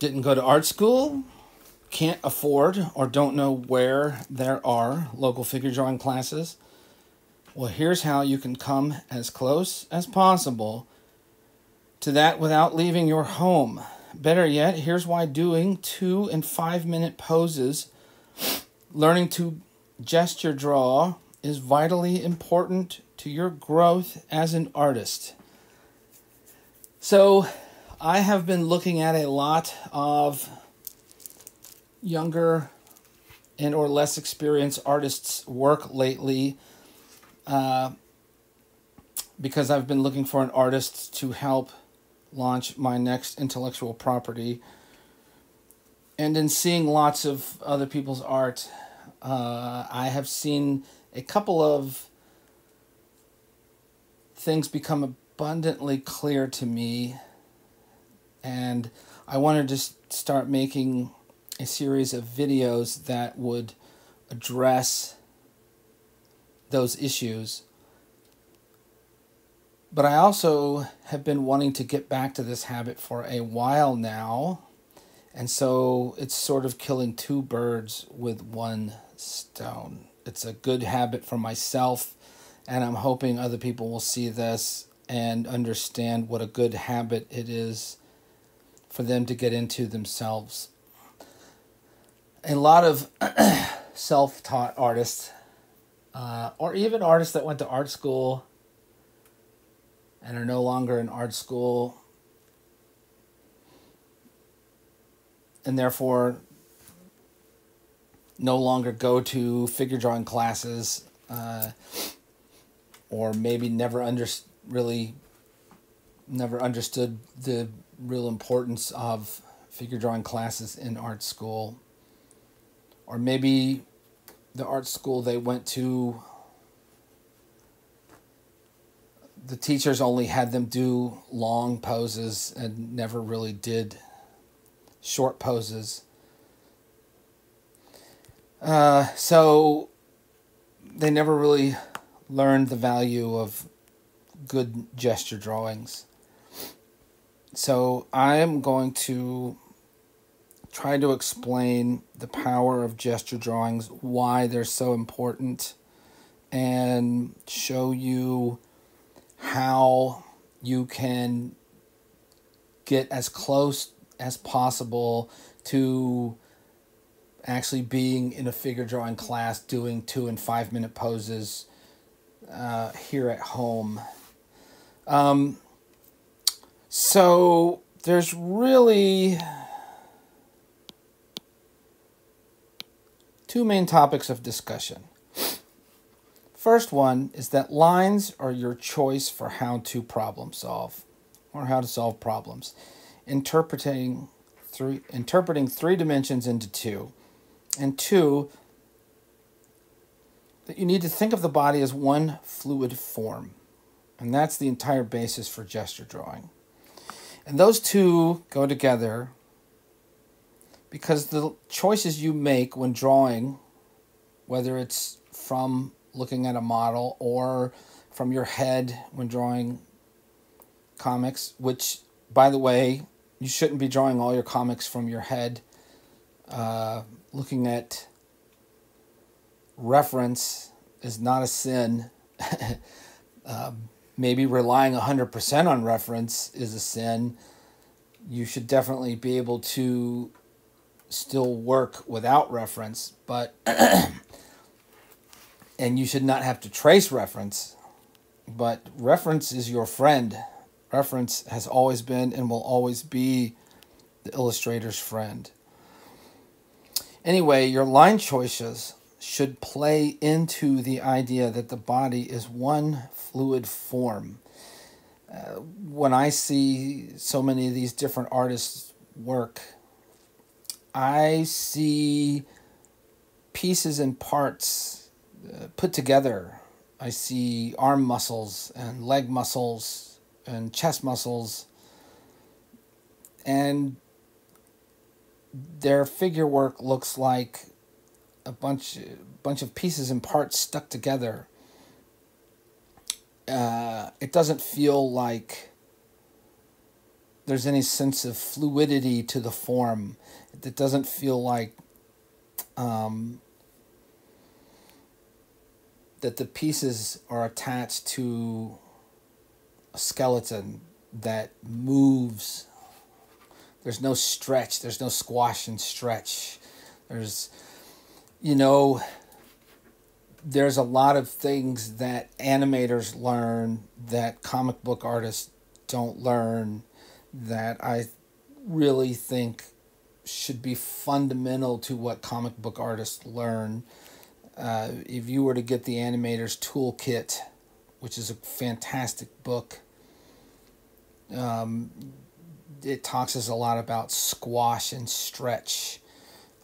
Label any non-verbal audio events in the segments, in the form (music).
didn't go to art school, can't afford, or don't know where there are local figure drawing classes, well, here's how you can come as close as possible to that without leaving your home. Better yet, here's why doing two and five minute poses, learning to gesture draw, is vitally important to your growth as an artist. So, I have been looking at a lot of younger and or less experienced artists' work lately uh, because I've been looking for an artist to help launch my next intellectual property. And in seeing lots of other people's art, uh, I have seen a couple of things become abundantly clear to me and I wanted to start making a series of videos that would address those issues. But I also have been wanting to get back to this habit for a while now. And so it's sort of killing two birds with one stone. It's a good habit for myself, and I'm hoping other people will see this and understand what a good habit it is for them to get into themselves. A lot of (clears throat) self taught artists, uh, or even artists that went to art school and are no longer in art school, and therefore no longer go to figure drawing classes, uh, or maybe never under really never understood the real importance of figure drawing classes in art school. Or maybe the art school they went to, the teachers only had them do long poses and never really did short poses. Uh, so they never really learned the value of good gesture drawings. So I am going to try to explain the power of gesture drawings, why they're so important, and show you how you can get as close as possible to actually being in a figure drawing class doing two and five minute poses uh, here at home. Um, so there's really two main topics of discussion. First one is that lines are your choice for how to problem solve or how to solve problems. Interpreting three interpreting three dimensions into two. And two that you need to think of the body as one fluid form. And that's the entire basis for gesture drawing. And those two go together because the choices you make when drawing, whether it's from looking at a model or from your head when drawing comics, which, by the way, you shouldn't be drawing all your comics from your head. Uh, looking at reference is not a sin. (laughs) um, maybe relying 100% on reference is a sin. You should definitely be able to still work without reference, but (clears throat) and you should not have to trace reference, but reference is your friend. Reference has always been and will always be the illustrator's friend. Anyway, your line choices should play into the idea that the body is one fluid form. Uh, when I see so many of these different artists work, I see pieces and parts uh, put together. I see arm muscles and leg muscles and chest muscles, and their figure work looks like a bunch bunch of pieces and parts stuck together. Uh, it doesn't feel like there's any sense of fluidity to the form. It doesn't feel like um, that the pieces are attached to a skeleton that moves. There's no stretch. There's no squash and stretch. There's, you know, there's a lot of things that animators learn that comic book artists don't learn that I really think should be fundamental to what comic book artists learn. Uh, if you were to get the Animator's Toolkit, which is a fantastic book, um, it talks us a lot about squash and stretch.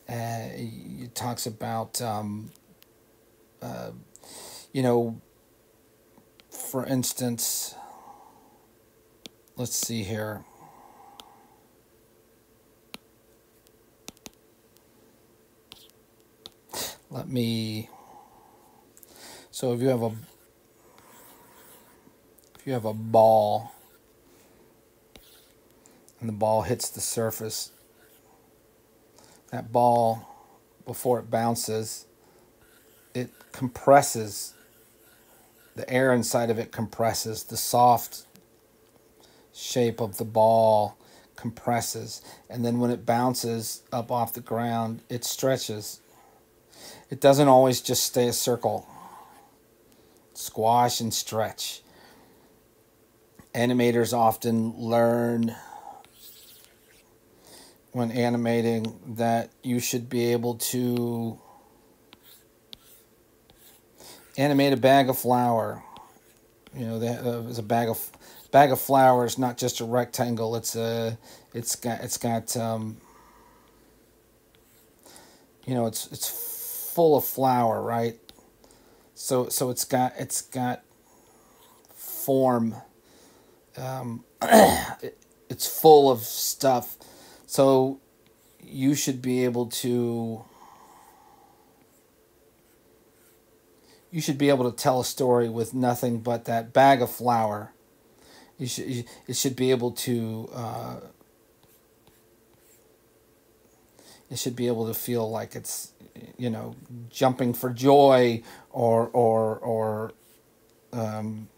Uh, it talks about, um, uh, you know, for instance, let's see here. let me so if you have a if you have a ball and the ball hits the surface that ball before it bounces it compresses the air inside of it compresses the soft shape of the ball compresses and then when it bounces up off the ground it stretches it doesn't always just stay a circle. Squash and stretch. Animators often learn when animating that you should be able to animate a bag of flour. You know, there's uh, a bag of bag of flour is not just a rectangle. It's a it's got it's got um, you know it's it's full of flour, right? So so it's got it's got form. Um, (clears throat) it, it's full of stuff. So you should be able to you should be able to tell a story with nothing but that bag of flour. You should it should be able to uh, it should be able to feel like it's you know jumping for joy or or or um,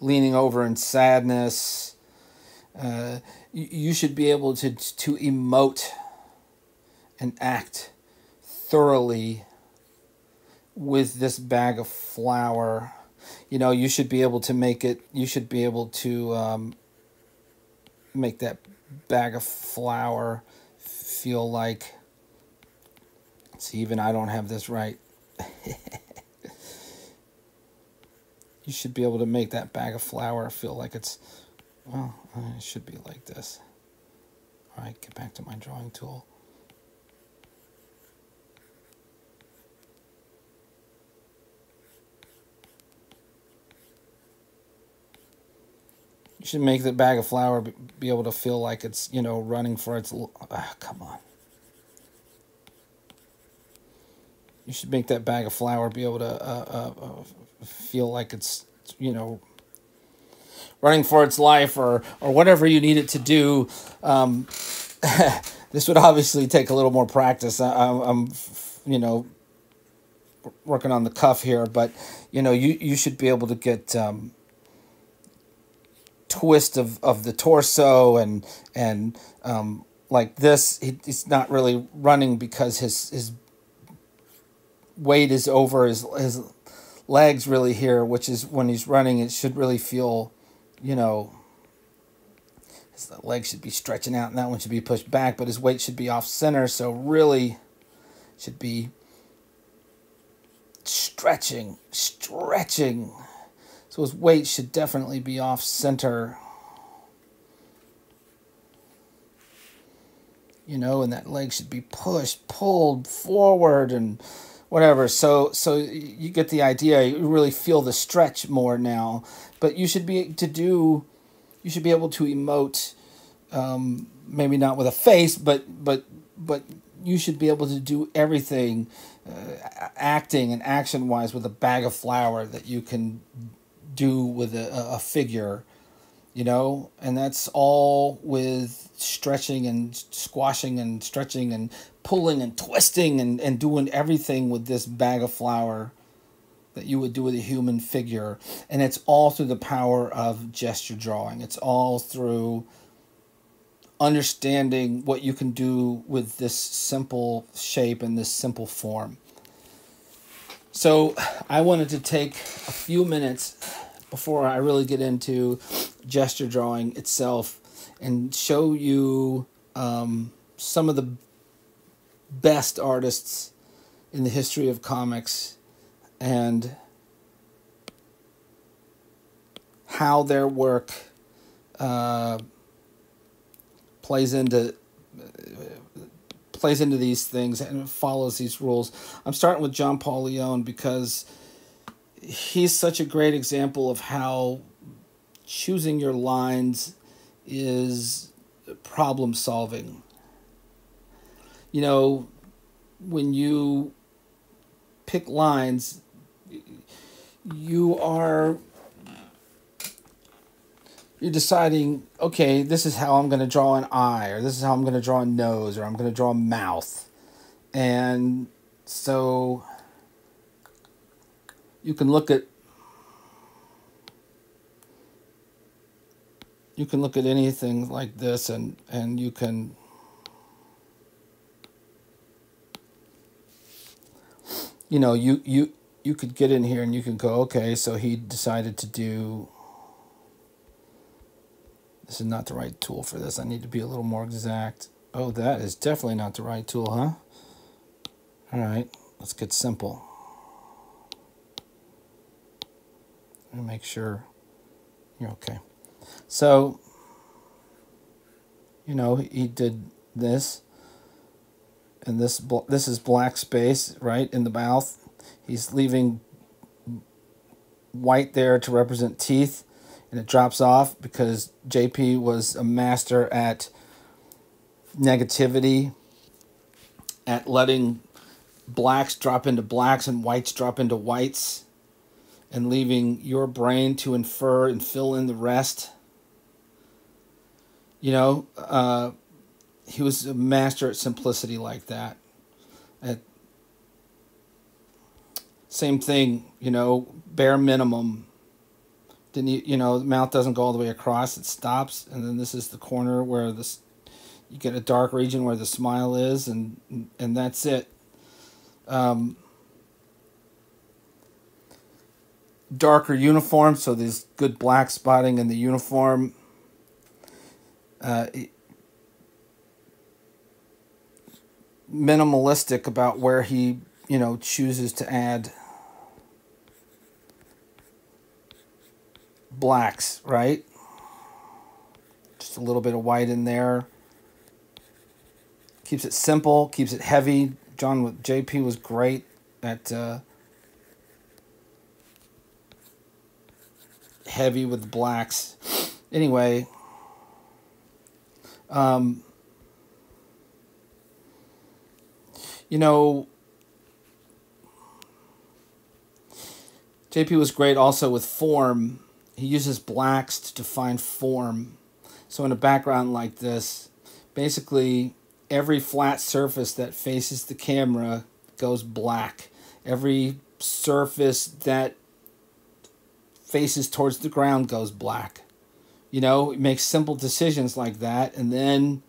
leaning over in sadness. Uh, you, should be able to to emote and act thoroughly with this bag of flour. You know you should be able to make it you should be able to um, make that bag of flour feel like see even i don't have this right (laughs) you should be able to make that bag of flour feel like it's well it should be like this all right get back to my drawing tool You should make the bag of flour be able to feel like it's, you know, running for its... Ah, come on. You should make that bag of flour be able to uh, uh, uh, feel like it's, you know, running for its life or, or whatever you need it to do. Um, (laughs) this would obviously take a little more practice. I, I'm, you know, working on the cuff here, but, you know, you, you should be able to get... Um, twist of, of the torso and and um, like this he, he's not really running because his his weight is over his his legs really here which is when he's running it should really feel you know his leg should be stretching out and that one should be pushed back but his weight should be off center so really should be stretching stretching so his weight should definitely be off center. You know, and that leg should be pushed, pulled forward and whatever. So so you get the idea. You really feel the stretch more now. But you should be to do you should be able to emote um, maybe not with a face, but but but you should be able to do everything uh, acting and action wise with a bag of flour that you can do with a, a figure you know and that's all with stretching and squashing and stretching and pulling and twisting and, and doing everything with this bag of flour that you would do with a human figure. And it's all through the power of gesture drawing. It's all through understanding what you can do with this simple shape and this simple form. So i wanted to take a few minutes before I really get into gesture drawing itself and show you um, some of the best artists in the history of comics and how their work uh, plays into plays into these things and follows these rules. I'm starting with John Paul Leon because he's such a great example of how choosing your lines is problem solving. You know, when you pick lines, you are you're deciding, okay, this is how I'm going to draw an eye, or this is how I'm going to draw a nose, or I'm going to draw a mouth. And so you can look at you can look at anything like this and and you can you know you you you could get in here and you can go okay so he decided to do this is not the right tool for this. I need to be a little more exact. Oh that is definitely not the right tool huh? All right let's get simple. And make sure you're okay. So, you know, he did this, and this this is black space right in the mouth. He's leaving white there to represent teeth, and it drops off because JP was a master at negativity, at letting blacks drop into blacks and whites drop into whites and leaving your brain to infer and fill in the rest. You know, uh, he was a master at simplicity like that. At same thing, you know, bare minimum. Didn't you, you know, the mouth doesn't go all the way across; it stops, and then this is the corner where this, you get a dark region where the smile is, and and that's it. Um, darker uniform, so there's good black spotting in the uniform. Uh, minimalistic about where he, you know, chooses to add blacks, right? Just a little bit of white in there. Keeps it simple, keeps it heavy. John with JP was great at uh, heavy with blacks. Anyway, um, you know, JP was great also with form. He uses blacks to define form. So in a background like this, basically every flat surface that faces the camera goes black. Every surface that faces towards the ground goes black. You know, makes simple decisions like that and then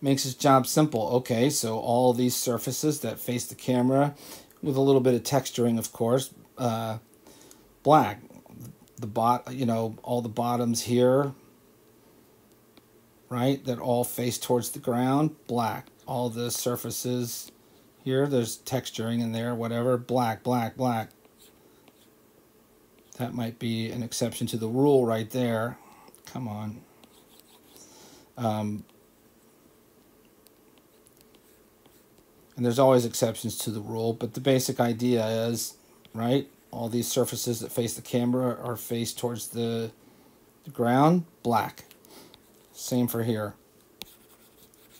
makes his job simple. Okay, so all these surfaces that face the camera with a little bit of texturing, of course, uh, black. The bot, you know, all the bottoms here, right, that all face towards the ground, black. All the surfaces here, there's texturing in there, whatever, black, black, black. That might be an exception to the rule right there. Come on. Um, and there's always exceptions to the rule, but the basic idea is, right, all these surfaces that face the camera are faced towards the, the ground, black. Same for here.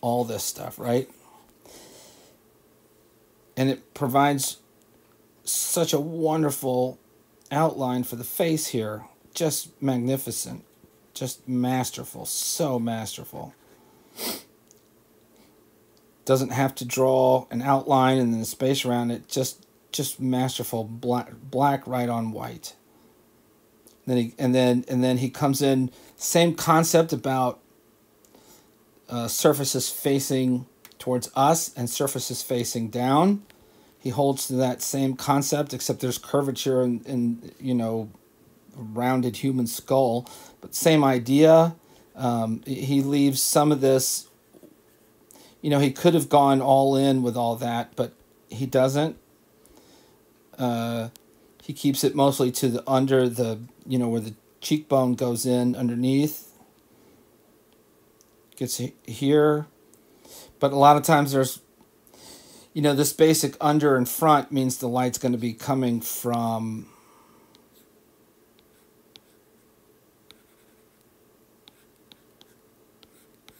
All this stuff, right? and it provides such a wonderful outline for the face here. Just magnificent. Just masterful. So masterful. Doesn't have to draw an outline and then the space around it. Just just masterful black black right on white. Then he and then and then he comes in same concept about uh, surfaces facing towards us and surfaces facing down. He holds to that same concept, except there's curvature and, and you know, rounded human skull, but same idea. Um, he leaves some of this. You know, he could have gone all in with all that, but he doesn't. Uh, he keeps it mostly to the under the you know where the cheekbone goes in underneath. Gets here, but a lot of times there's, you know, this basic under and front means the light's going to be coming from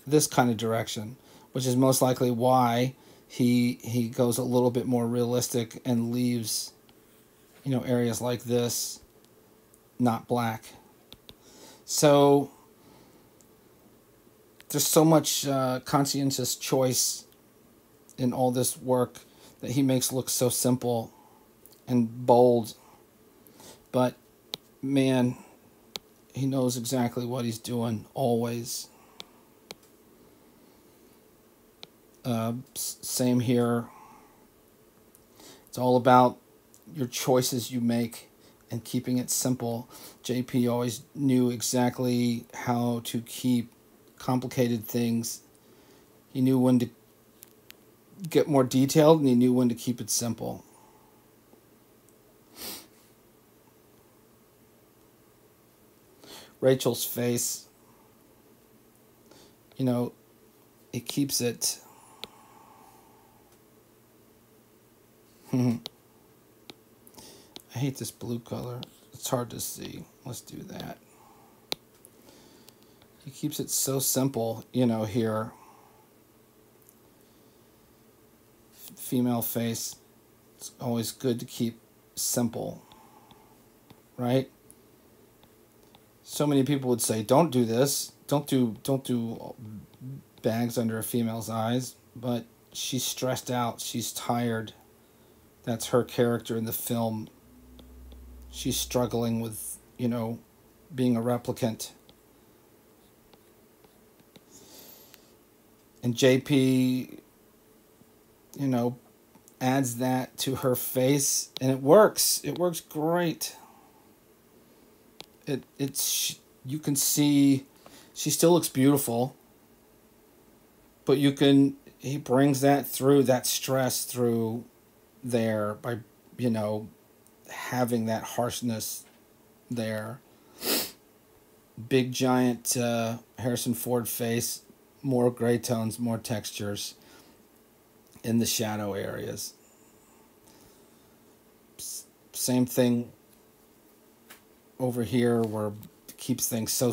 this kind of direction, which is most likely why he he goes a little bit more realistic and leaves you know areas like this not black. So there's so much uh, conscientious choice in all this work that he makes look so simple and bold. But man, he knows exactly what he's doing always. Uh, same here. It's all about your choices you make and keeping it simple. JP always knew exactly how to keep complicated things. He knew when to get more detailed and he knew when to keep it simple. Rachel's face, you know, it keeps it. (laughs) I hate this blue color. It's hard to see. Let's do that. He keeps it so simple, you know, here. Female face. It's always good to keep simple, right? So many people would say, "Don't do this. Don't do don't do bags under a female's eyes." But she's stressed out. She's tired. That's her character in the film. She's struggling with, you know, being a replicant and JP, you know, adds that to her face, and it works. It works great. It it's you can see, she still looks beautiful. But you can he brings that through that stress through there by you know having that harshness there big giant uh, harrison ford face more gray tones, more textures in the shadow areas. Same thing over here where it keeps things so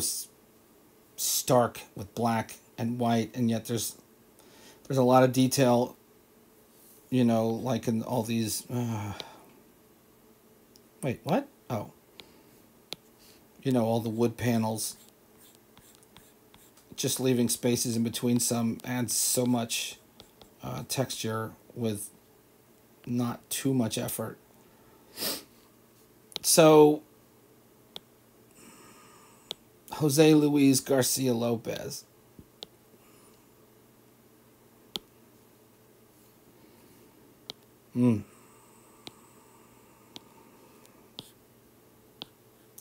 stark with black and white and yet there's there's a lot of detail you know like in all these uh, wait what oh you know all the wood panels just leaving spaces in between some adds so much uh, texture with not too much effort. So, Jose Luis Garcia Lopez. Hmm.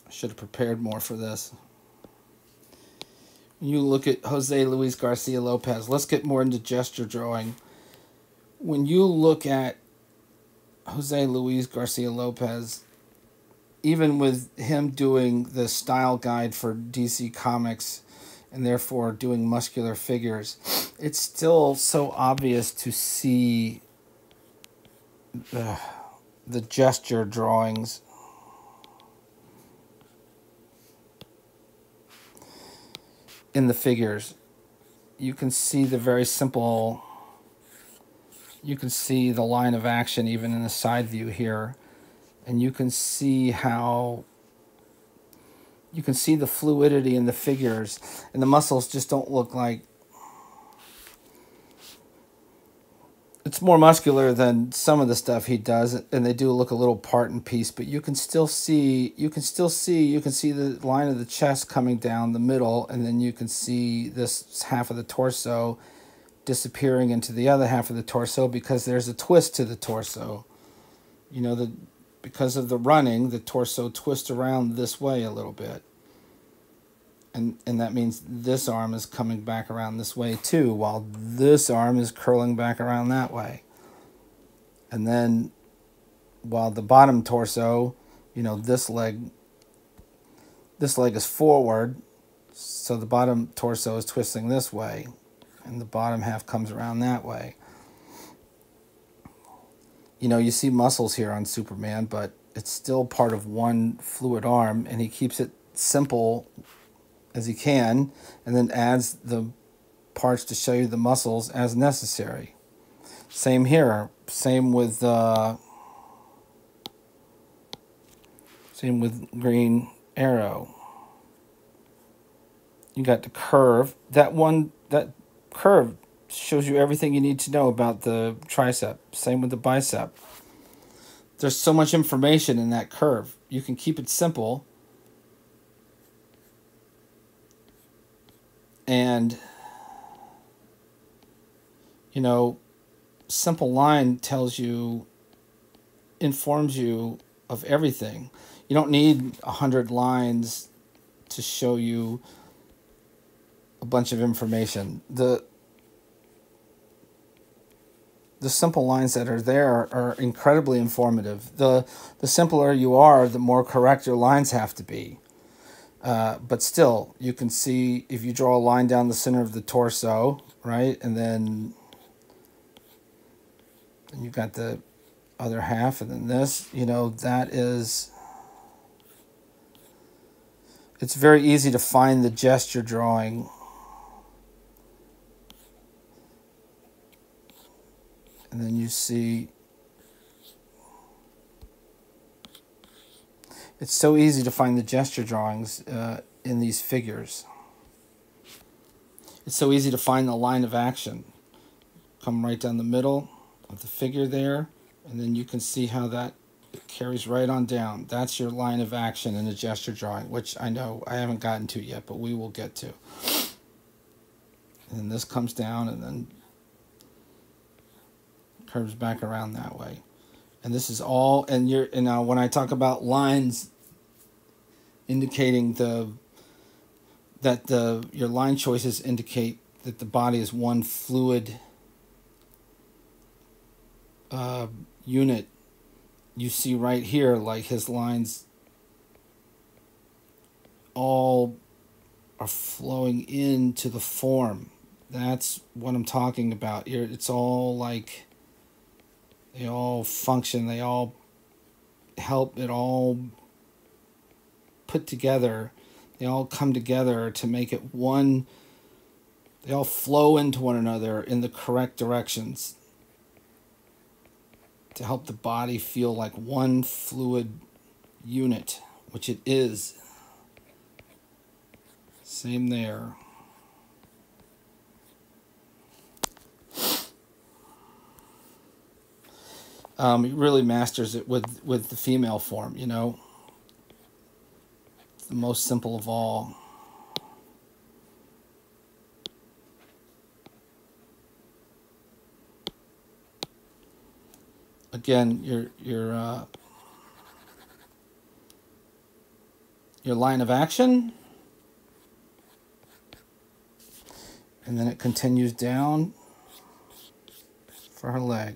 I should have prepared more for this you look at Jose Luis Garcia Lopez, let's get more into gesture drawing. When you look at Jose Luis Garcia Lopez, even with him doing the style guide for DC Comics and therefore doing muscular figures, it's still so obvious to see the, the gesture drawings in the figures, you can see the very simple you can see the line of action even in the side view here. And you can see how you can see the fluidity in the figures and the muscles just don't look like it's more muscular than some of the stuff he does and they do look a little part and piece but you can still see you can still see you can see the line of the chest coming down the middle and then you can see this half of the torso disappearing into the other half of the torso because there's a twist to the torso. You know the because of the running the torso twists around this way a little bit and and that means this arm is coming back around this way too while this arm is curling back around that way. And then while the bottom torso you know this leg this leg is forward so the bottom torso is twisting this way and the bottom half comes around that way. You know you see muscles here on superman but it's still part of one fluid arm and he keeps it simple as he can, and then adds the parts to show you the muscles as necessary. Same here. Same with uh, same with Green Arrow. You got the curve. That one, that curve shows you everything you need to know about the tricep. Same with the bicep. There's so much information in that curve. You can keep it simple And, you know, simple line tells you, informs you of everything. You don't need a hundred lines to show you a bunch of information. The the simple lines that are there are incredibly informative. The the simpler you are, the more correct your lines have to be. Uh, but still, you can see if you draw a line down the center of the torso, right? And then and you've got the other half, and then this, you know, that is. It's very easy to find the gesture drawing. And then you see It's so easy to find the gesture drawings uh, in these figures. It's so easy to find the line of action. Come right down the middle of the figure there, and then you can see how that carries right on down. That's your line of action in a gesture drawing, which I know I haven't gotten to yet, but we will get to. And this comes down and then curves back around that way and this is all and you're and now when i talk about lines indicating the that the your line choices indicate that the body is one fluid uh, unit you see right here like his lines all are flowing into the form. That's what i'm talking about. Here it's all like they all function they all help it all put together they all come together to make it one they all flow into one another in the correct directions to help the body feel like one fluid unit which it is. Same there um, he really masters it with with the female form. You know, it's the most simple of all. Again, your your uh, your line of action, and then it continues down for her leg.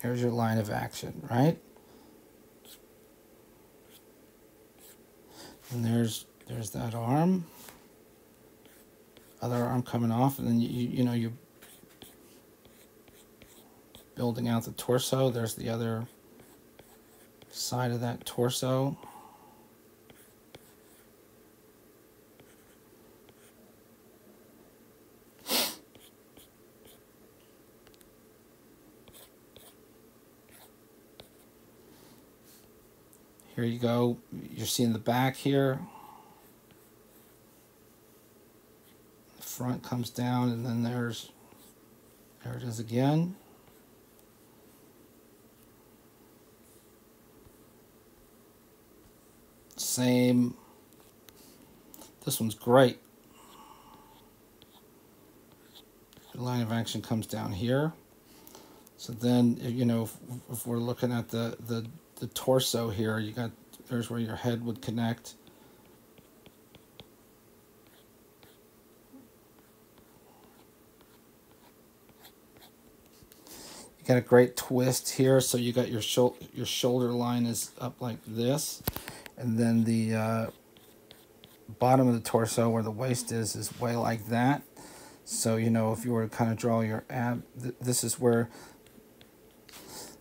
Here's your line of action, right? And there's there's that arm. Other arm coming off, and then you you know you building out the torso. There's the other side of that torso. Here you go. You're seeing the back here. The front comes down and then there's, there it is again. Same. This one's great. The line of action comes down here. So then, you know, if, if we're looking at the, the, the torso here, you got, there's where your head would connect. You got a great twist here. So you got your, shou your shoulder line is up like this. And then the uh, bottom of the torso where the waist is, is way like that. So, you know, if you were to kind of draw your ab, th this is where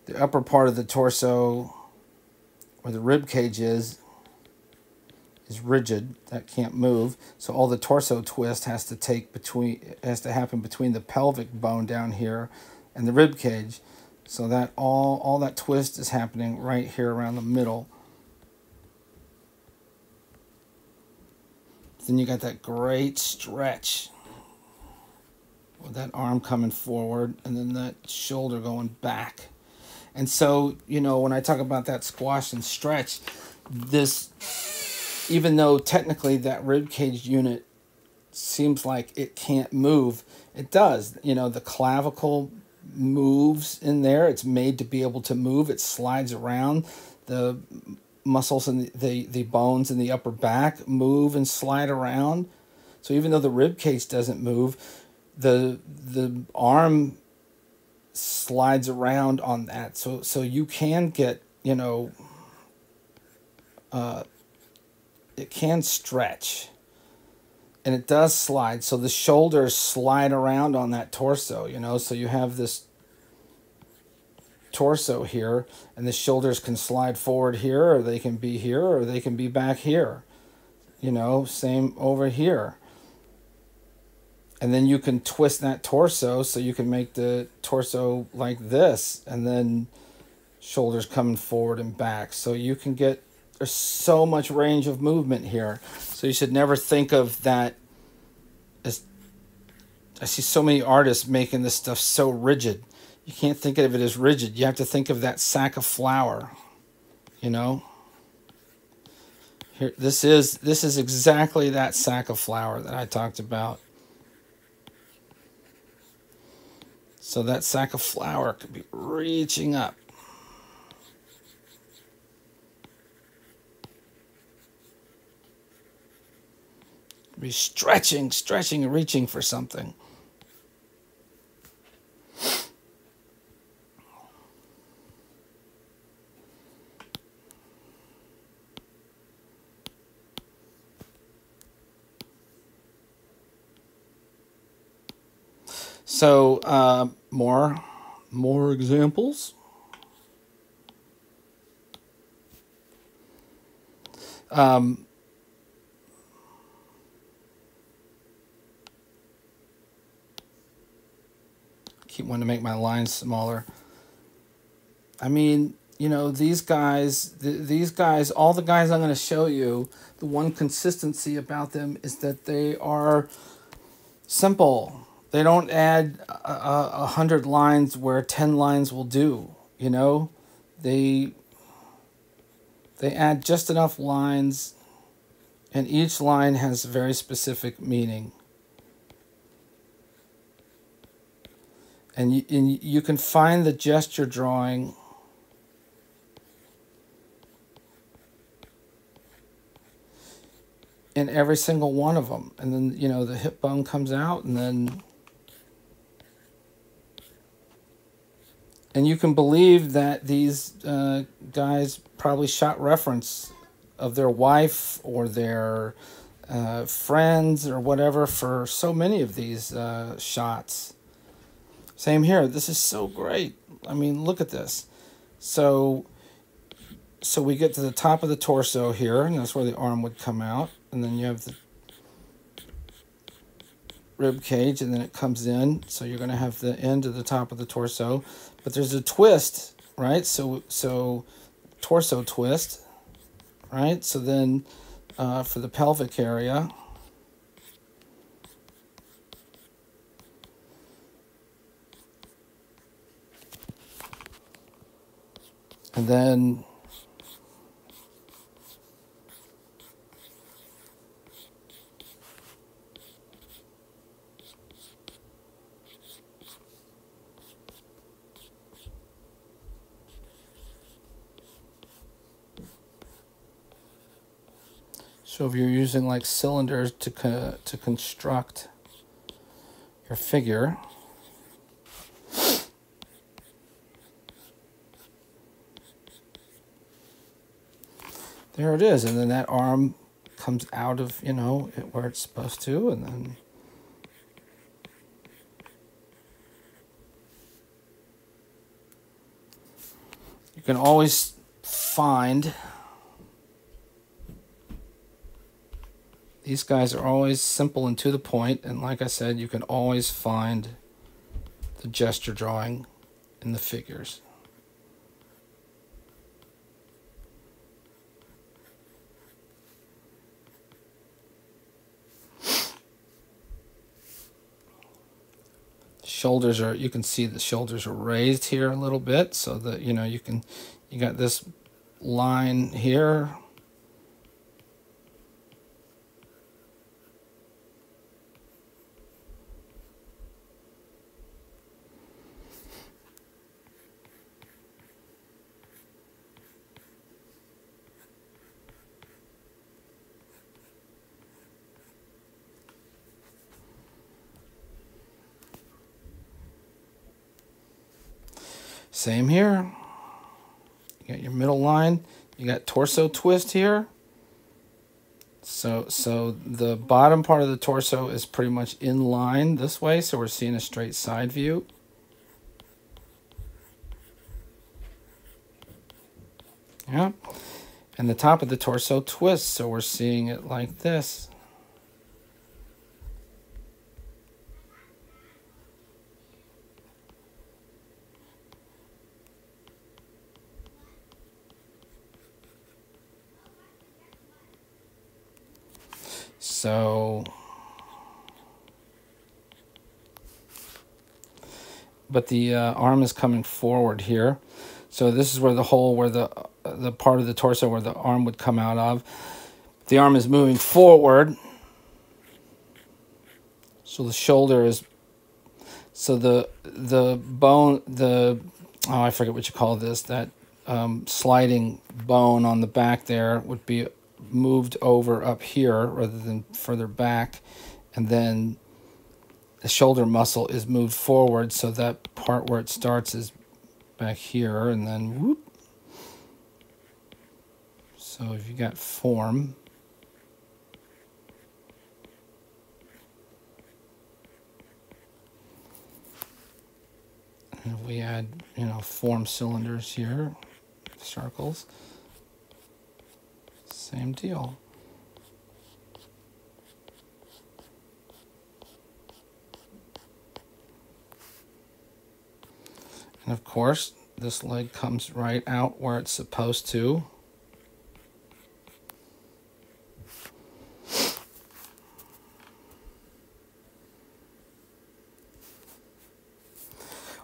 the upper part of the torso where the rib cage is is rigid that can't move. So all the torso twist has to take between has to happen between the pelvic bone down here and the rib cage. So that all all that twist is happening right here around the middle. Then you got that great stretch with that arm coming forward and then that shoulder going back and so, you know, when I talk about that squash and stretch, this, even though technically that rib cage unit seems like it can't move, it does. You know, the clavicle moves in there. It's made to be able to move. It slides around. The muscles and the, the, the bones in the upper back move and slide around. So even though the rib cage doesn't move, the the arm slides around on that. So so you can get, you know, uh, it can stretch and it does slide. So the shoulders slide around on that torso, you know, so you have this torso here and the shoulders can slide forward here or they can be here or they can be back here. You know, same over here and then you can twist that torso so you can make the torso like this. And then shoulders coming forward and back. So you can get there's so much range of movement here. So you should never think of that as i see so many artists making this stuff so rigid. You can't think of it as rigid. You have to think of that sack of flour you know? Here this is this is exactly that sack of flour that i talked about So that sack of flour could be reaching up. Be stretching, stretching, reaching for something. So uh, more, more examples. Um, keep wanting to make my lines smaller. I mean, you know, these guys, th these guys, all the guys I'm going to show you, the one consistency about them is that they are simple they don't add a, a, hundred lines where ten lines will do. You know, they they add just enough lines, and each line has very specific meaning. And you, and you can find the gesture drawing in every single one of them. And then, you know, the hip bone comes out and then And you can believe that these uh, guys probably shot reference of their wife or their uh, friends or whatever for so many of these uh, shots. Same here. This is so great. I mean, look at this. So, so we get to the top of the torso here, and that's where the arm would come out, and then you have the rib cage, and then it comes in. So you're going to have the end of the top of the torso. But there's a twist, right? So so torso twist. right? So then uh, for the pelvic area, and then So if you're using like cylinders to co to construct your figure, there it is, and then that arm comes out of you know where it's supposed to, and then. You can always find These guys are always simple and to the point, and like I said, you can always find the gesture drawing in the figures. shoulders are you can see the shoulders are raised here a little bit so that you know you can you got this line here Same here. You got your middle line. You got torso twist here. So, so the bottom part of the torso is pretty much in line this way. So we're seeing a straight side view. Yeah. And the top of the torso twists. So we're seeing it like this. So, but the uh, arm is coming forward here. So this is where the hole, where the the part of the torso where the arm would come out of. The arm is moving forward. So the shoulder is, so the the bone, the, oh, I forget what you call this, that um, sliding bone on the back there would be moved over up here rather than further back and then the shoulder muscle is moved forward so that part where it starts is back here and then whoop. So if you got form and we add you know form cylinders here circles same deal. And of course, this leg comes right out where it's supposed to.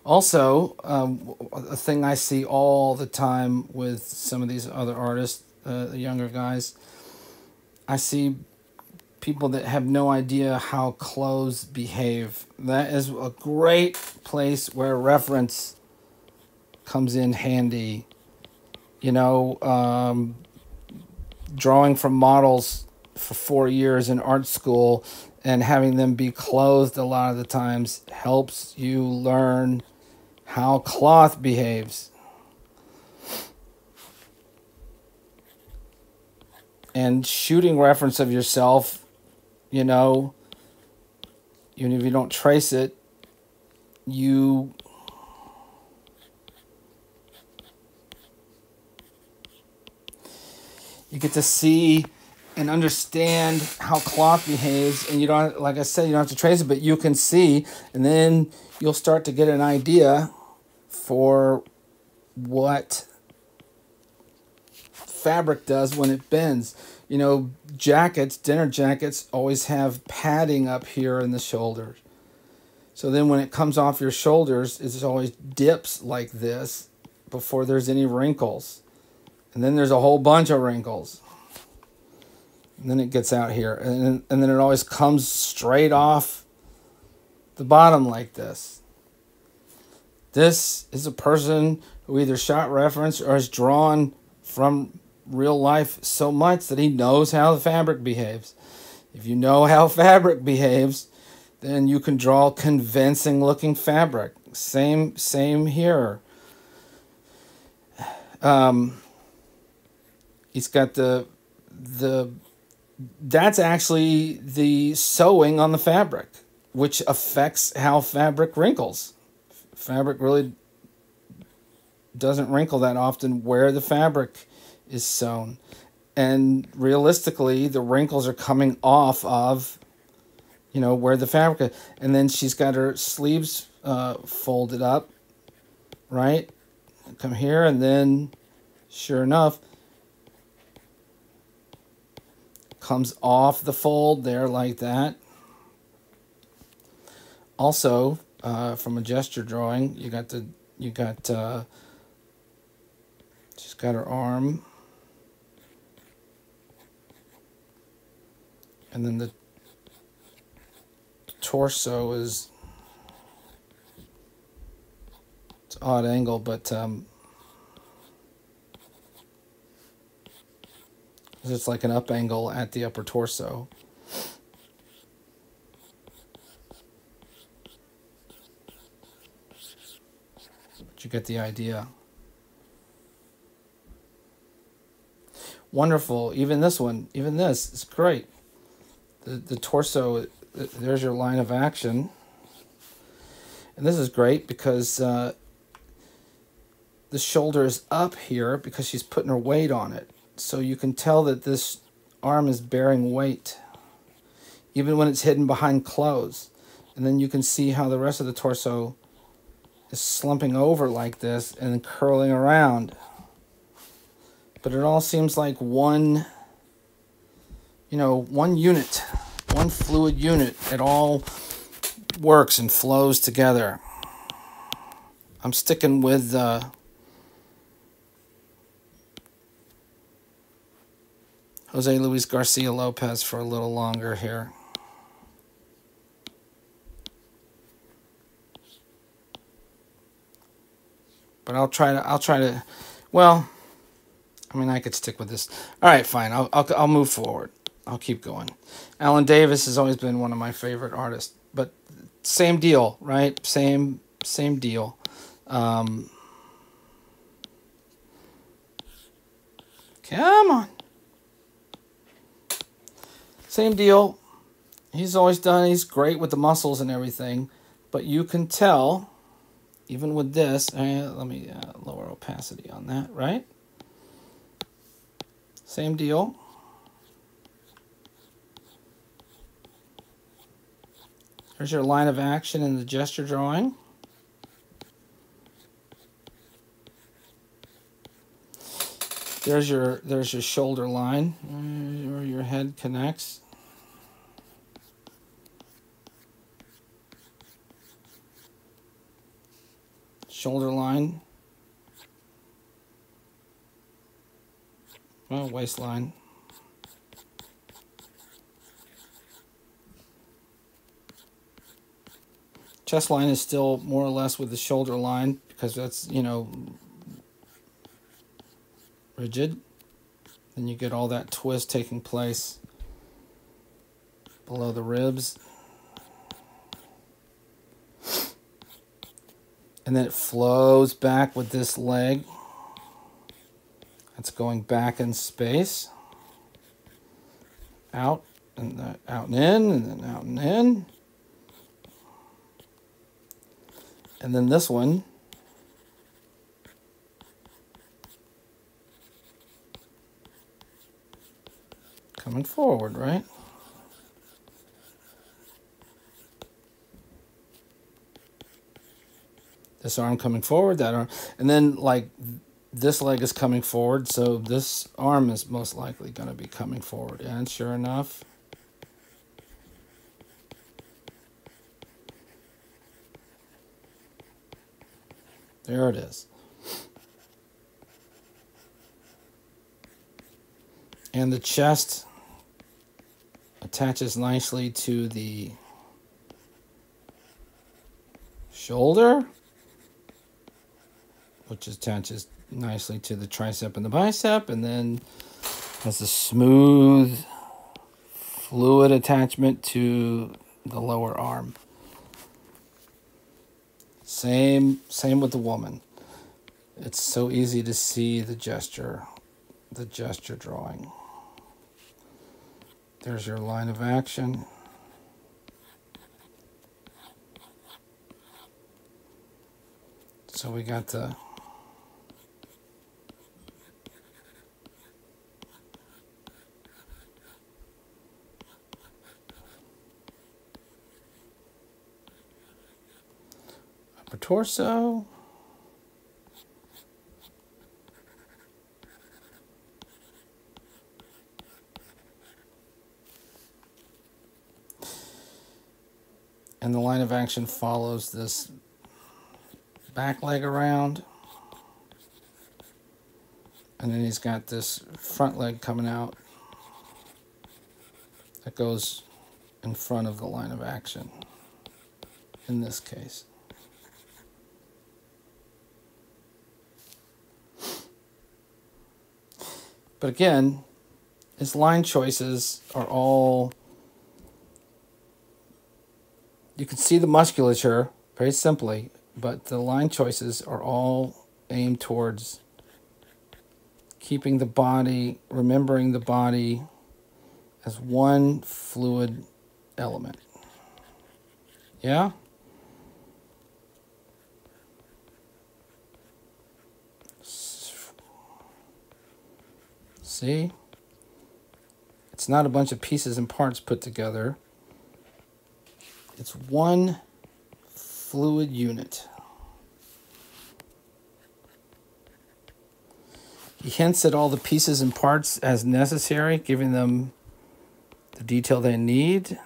Also, um, a thing I see all the time with some of these other artists uh, the younger guys. I see people that have no idea how clothes behave. That is a great place where reference comes in handy. You know, um, drawing from models for four years in art school and having them be clothed a lot of the times helps you learn how cloth behaves. And shooting reference of yourself, you know, even if you don't trace it, you you get to see and understand how cloth behaves and you don't like i said you don't have to trace it but you can see and then you'll start to get an idea for what fabric does when it bends. You know, jackets, dinner jackets, always have padding up here in the shoulders. So then when it comes off your shoulders, it always dips like this before there's any wrinkles. And then there's a whole bunch of wrinkles. And then it gets out here. And, and then it always comes straight off the bottom like this. This is a person who either shot reference or has drawn from real life so much that he knows how the fabric behaves. If you know how (laughs) fabric behaves, then you can draw convincing looking fabric. Same same here. Um, he's got the the that's actually the sewing on the fabric, which affects how fabric wrinkles. Fabric really doesn't wrinkle that often where the fabric is sewn. And realistically, the wrinkles are coming off of, you know, where the fabric is. And then she's got her sleeves uh, folded up, right? Come here, and then, sure enough, comes off the fold there like that. Also, uh, from a gesture drawing, you got the you got uh, she's got her arm, and then the torso is it's odd angle, but um, it's like an up angle at the upper torso. But you get the idea. Wonderful. Even this one, even this is great. The, the torso, there's your line of action. And this is great because uh, the shoulder is up here because she's putting her weight on it. So you can tell that this arm is bearing weight, even when it's hidden behind clothes. And then you can see how the rest of the torso is slumping over like this and curling around. But it all seems like one, you know, one unit, one fluid unit. It all works and flows together. I'm sticking with uh, Jose Luis Garcia Lopez for a little longer here. But I'll try to, I'll try to, well, I mean, I could stick with this. All right, fine. I'll, I'll, I'll move forward. I'll keep going. Alan Davis has always been one of my favorite artists, but same deal, right? Same, same deal. Um, come on. Same deal. He's always done, he's great with the muscles and everything, but you can tell, even with this, uh, let me uh, lower opacity on that, right? Same deal. There's your line of action in the gesture drawing. There's your there's your shoulder line uh, where your head connects. shoulder line, well, waistline. Chest line is still more or less with the shoulder line because that's, you know, rigid. Then you get all that twist taking place below the ribs. and then it flows back with this leg. It's going back in space. Out and uh, out and in, and then out and in. And then this one. Coming forward, right? this arm coming forward, that arm, and then like this leg is coming forward, so this arm is most likely going to be coming forward. And sure enough, there it is. And the chest attaches nicely to the shoulder, which attaches nicely to the tricep and the bicep, and then has a smooth fluid attachment to the lower arm. Same same with the woman. It's so easy to see the gesture, the gesture drawing. There's your line of action. So we got the torso. And the line of action follows this back leg around. And then he's got this front leg coming out that goes in front of the line of action in this case. But again, his line choices are all you can see the musculature very simply, but the line choices are all aimed towards keeping the body, remembering the body as one fluid element. Yeah? See? It's not a bunch of pieces and parts put together. It's one fluid unit. He hints at all the pieces and parts as necessary, giving them the detail they need.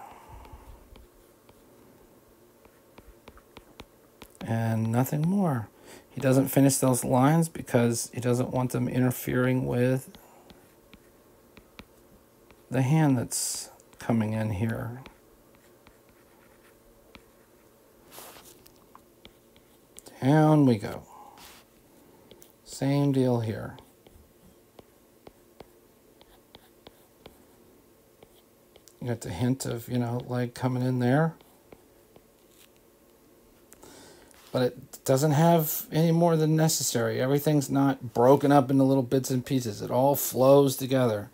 And nothing more. He doesn't finish those lines because he doesn't want them interfering with the hand that's coming in here. Down we go. Same deal here. You got the hint of, you know, leg coming in there. But it doesn't have any more than necessary. Everything's not broken up into little bits and pieces. It all flows together.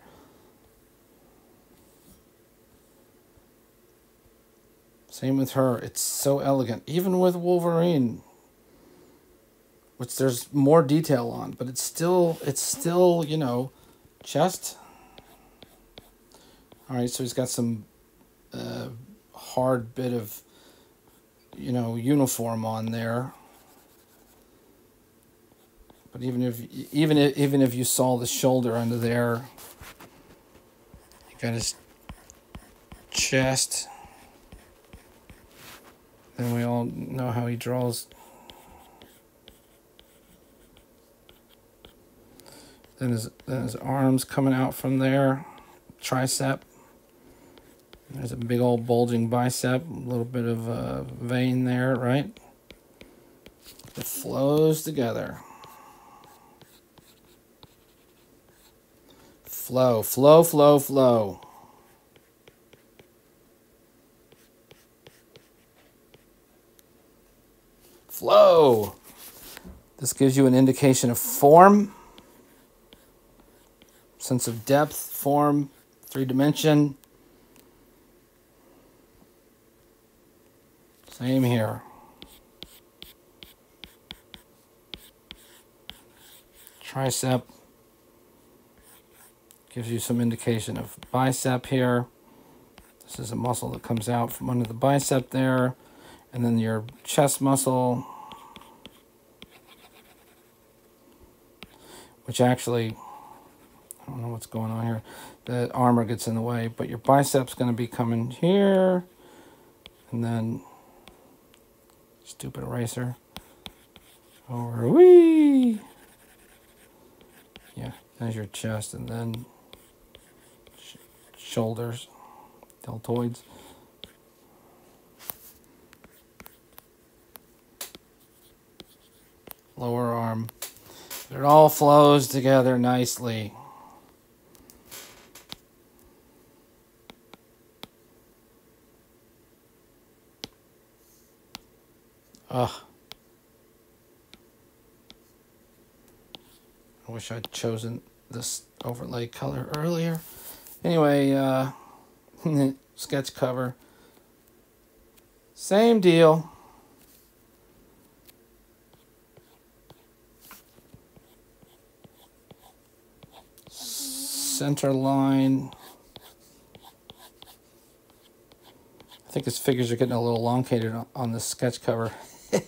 Same with her. It's so elegant. Even with Wolverine, which there's more detail on, but it's still it's still you know chest. All right, so he's got some uh, hard bit of you know uniform on there. But even if even if, even if you saw the shoulder under there, you got his chest. Then we all know how he draws Then his, then his arms coming out from there, tricep. There's a big old bulging bicep, a little bit of a vein there, right? It flows together. Flow, flow, flow, flow. Flow. This gives you an indication of form sense of depth, form, three dimension. Same here. Tricep gives you some indication of bicep here. This is a muscle that comes out from under the bicep there. And then your chest muscle which actually, I don't know what's going on here. The armor gets in the way, but your bicep's going to be coming here, and then stupid eraser over wee. Yeah, there's your chest, and then sh shoulders, deltoids. Lower arm. It all flows together nicely. Ugh. I wish I'd chosen this overlay color earlier. Anyway, uh, (laughs) sketch cover. Same deal. Center line. I think his figures are getting a little elongated on this sketch cover. (laughs)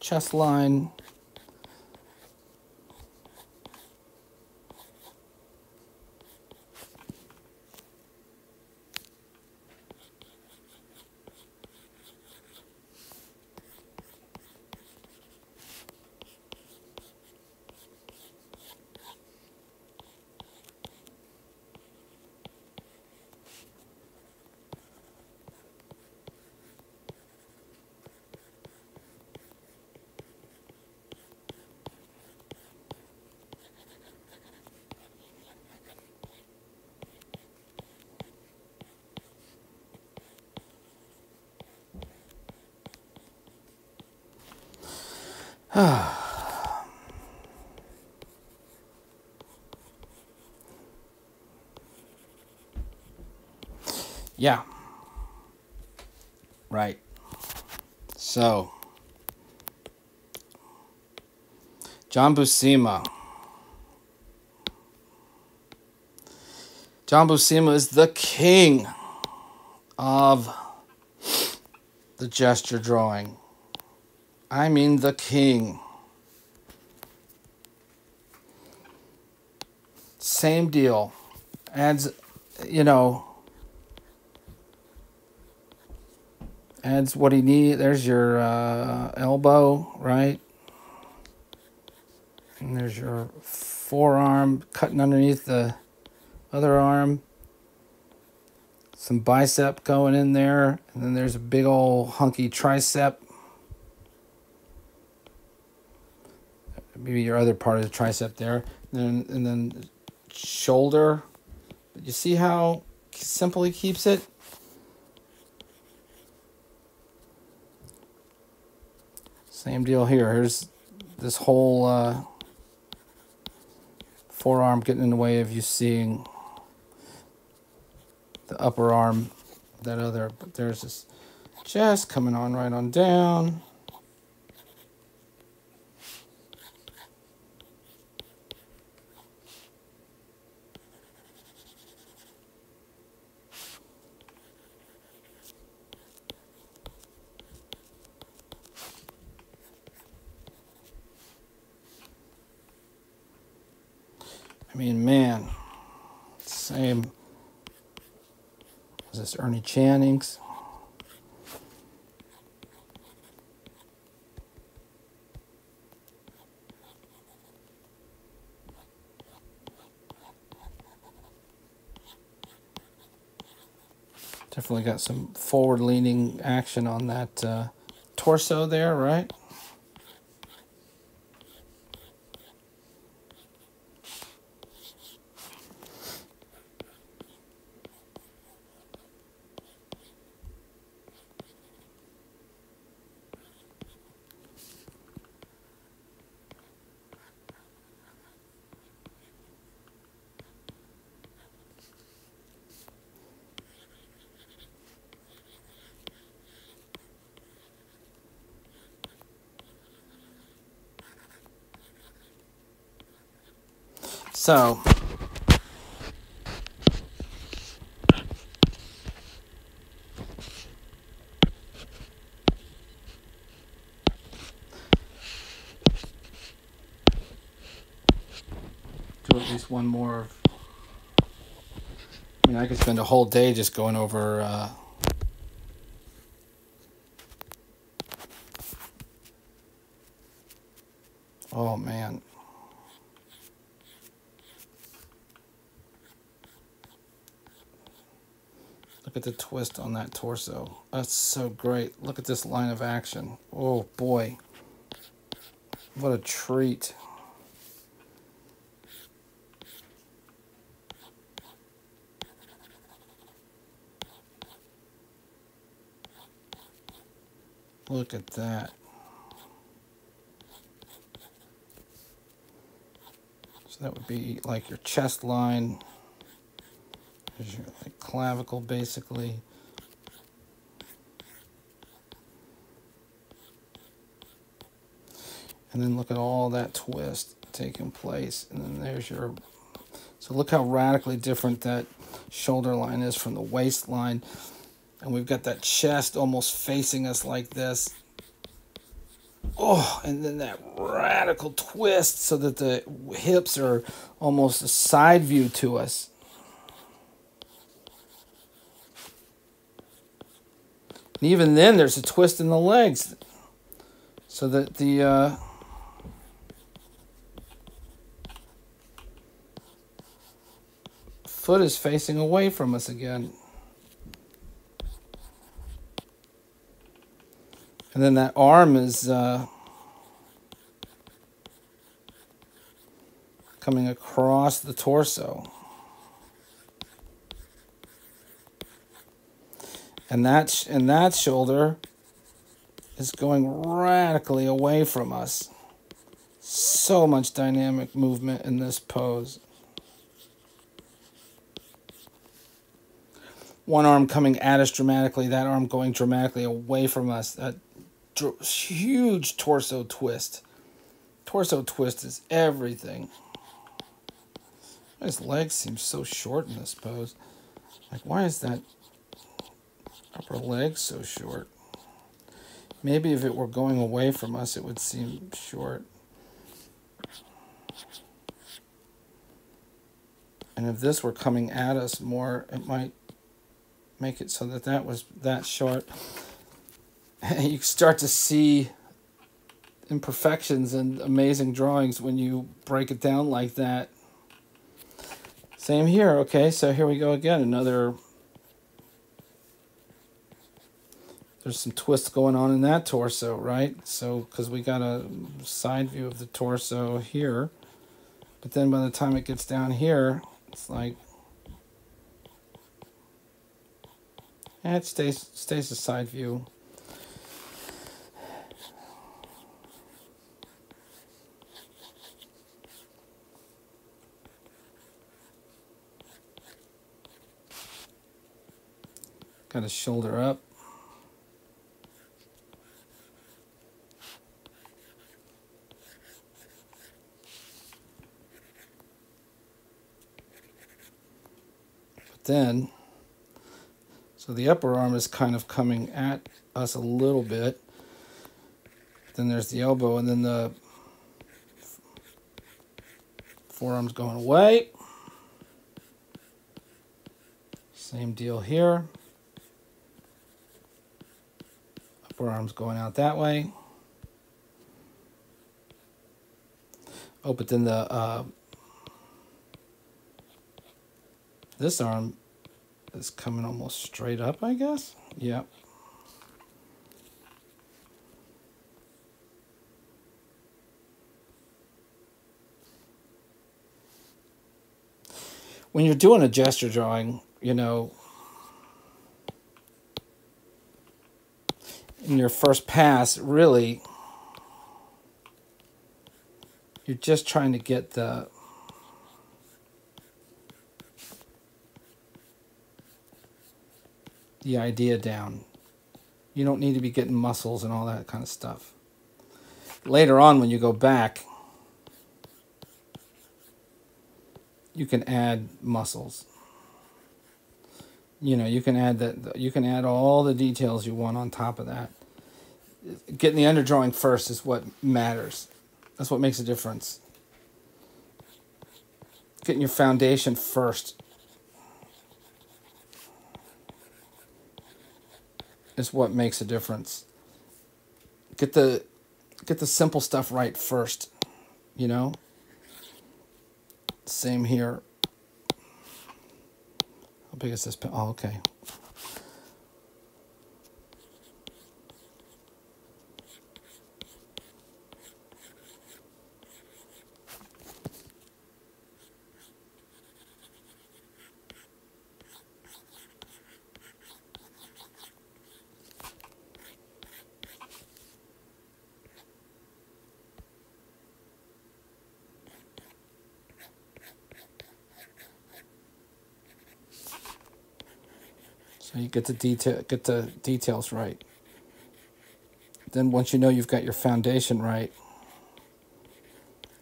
Chest line. yeah. Right. So, John Buscema. John Buscema is the king of the gesture drawing. I mean the king. Same deal. Adds, you know, adds what he needs. There's your uh, elbow, right? And there's your forearm cutting underneath the other arm. Some bicep going in there. And then there's a big old hunky tricep. maybe your other part of the tricep there, and then, and then shoulder. But You see how simple he keeps it? Same deal here. Here's this whole uh, forearm getting in the way of you seeing the upper arm, that other, but there's this chest coming on right on down. I mean, man, same. Is this Ernie Channing's? Definitely got some forward leaning action on that uh, torso there, right? So. Do at least one more. I mean, I could spend a whole day just going over. Uh, Oh man. At the twist on that torso. That's so great. Look at this line of action. Oh boy. What a treat. Look at that. So that would be like your chest line. There's your like clavicle basically. And then look at all that twist taking place. And then there's your, so look how radically different that shoulder line is from the waistline. And we've got that chest almost facing us like this. Oh, and then that radical twist so that the hips are almost a side view to us. And even then, there's a twist in the legs so that the uh, foot is facing away from us again. And then that arm is uh, coming across the torso. And that, and that shoulder is going radically away from us. So much dynamic movement in this pose. one arm coming at us dramatically, that arm going dramatically away from us. That huge torso twist. Torso twist is everything. His legs seem so short in this pose. Like, why is that upper leg so short? Maybe if it were going away from us, it would seem short. And if this were coming at us more, it might make it so that that was that short. And (laughs) you start to see imperfections and amazing drawings when you break it down like that. Same here, okay, so here we go again, another, there's some twists going on in that torso, right? So, because we got a side view of the torso here, but then by the time it gets down here, it's like, And it stays stays a side view. Got his shoulder up. Then so the upper arm is kind of coming at us a little bit. Then there's the elbow, and then the forearm's going away. Same deal here. Upper arm's going out that way. Oh, but then the uh, this arm is coming almost straight up, I guess. Yep. When you're doing a gesture drawing, you know, in your first pass, really, you're just trying to get the the idea down. You don't need to be getting muscles and all that kind of stuff. Later on, when you go back, you can add muscles. You know, you can add that. You can add all the details you want on top of that. Getting the underdrawing first is what matters. That's what makes a difference. getting your foundation first is what makes a difference. Get the get the simple stuff right first, you know? Same here. How big is this? Oh, okay. Get the detail, get the details right. Then once you know you've got your foundation right,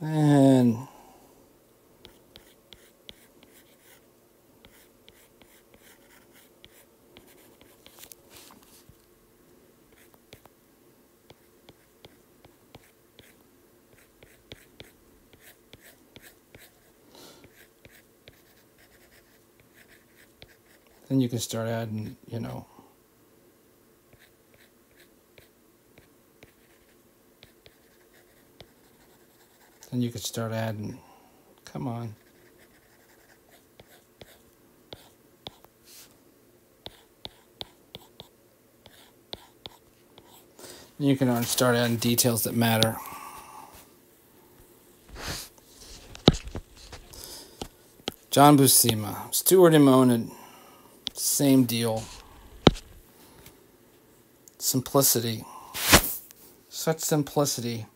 and then you can start adding, you know, then you could start adding, come on. You can start adding details that matter. John Buscema, Stuart Immonen, same deal. Simplicity. Such simplicity.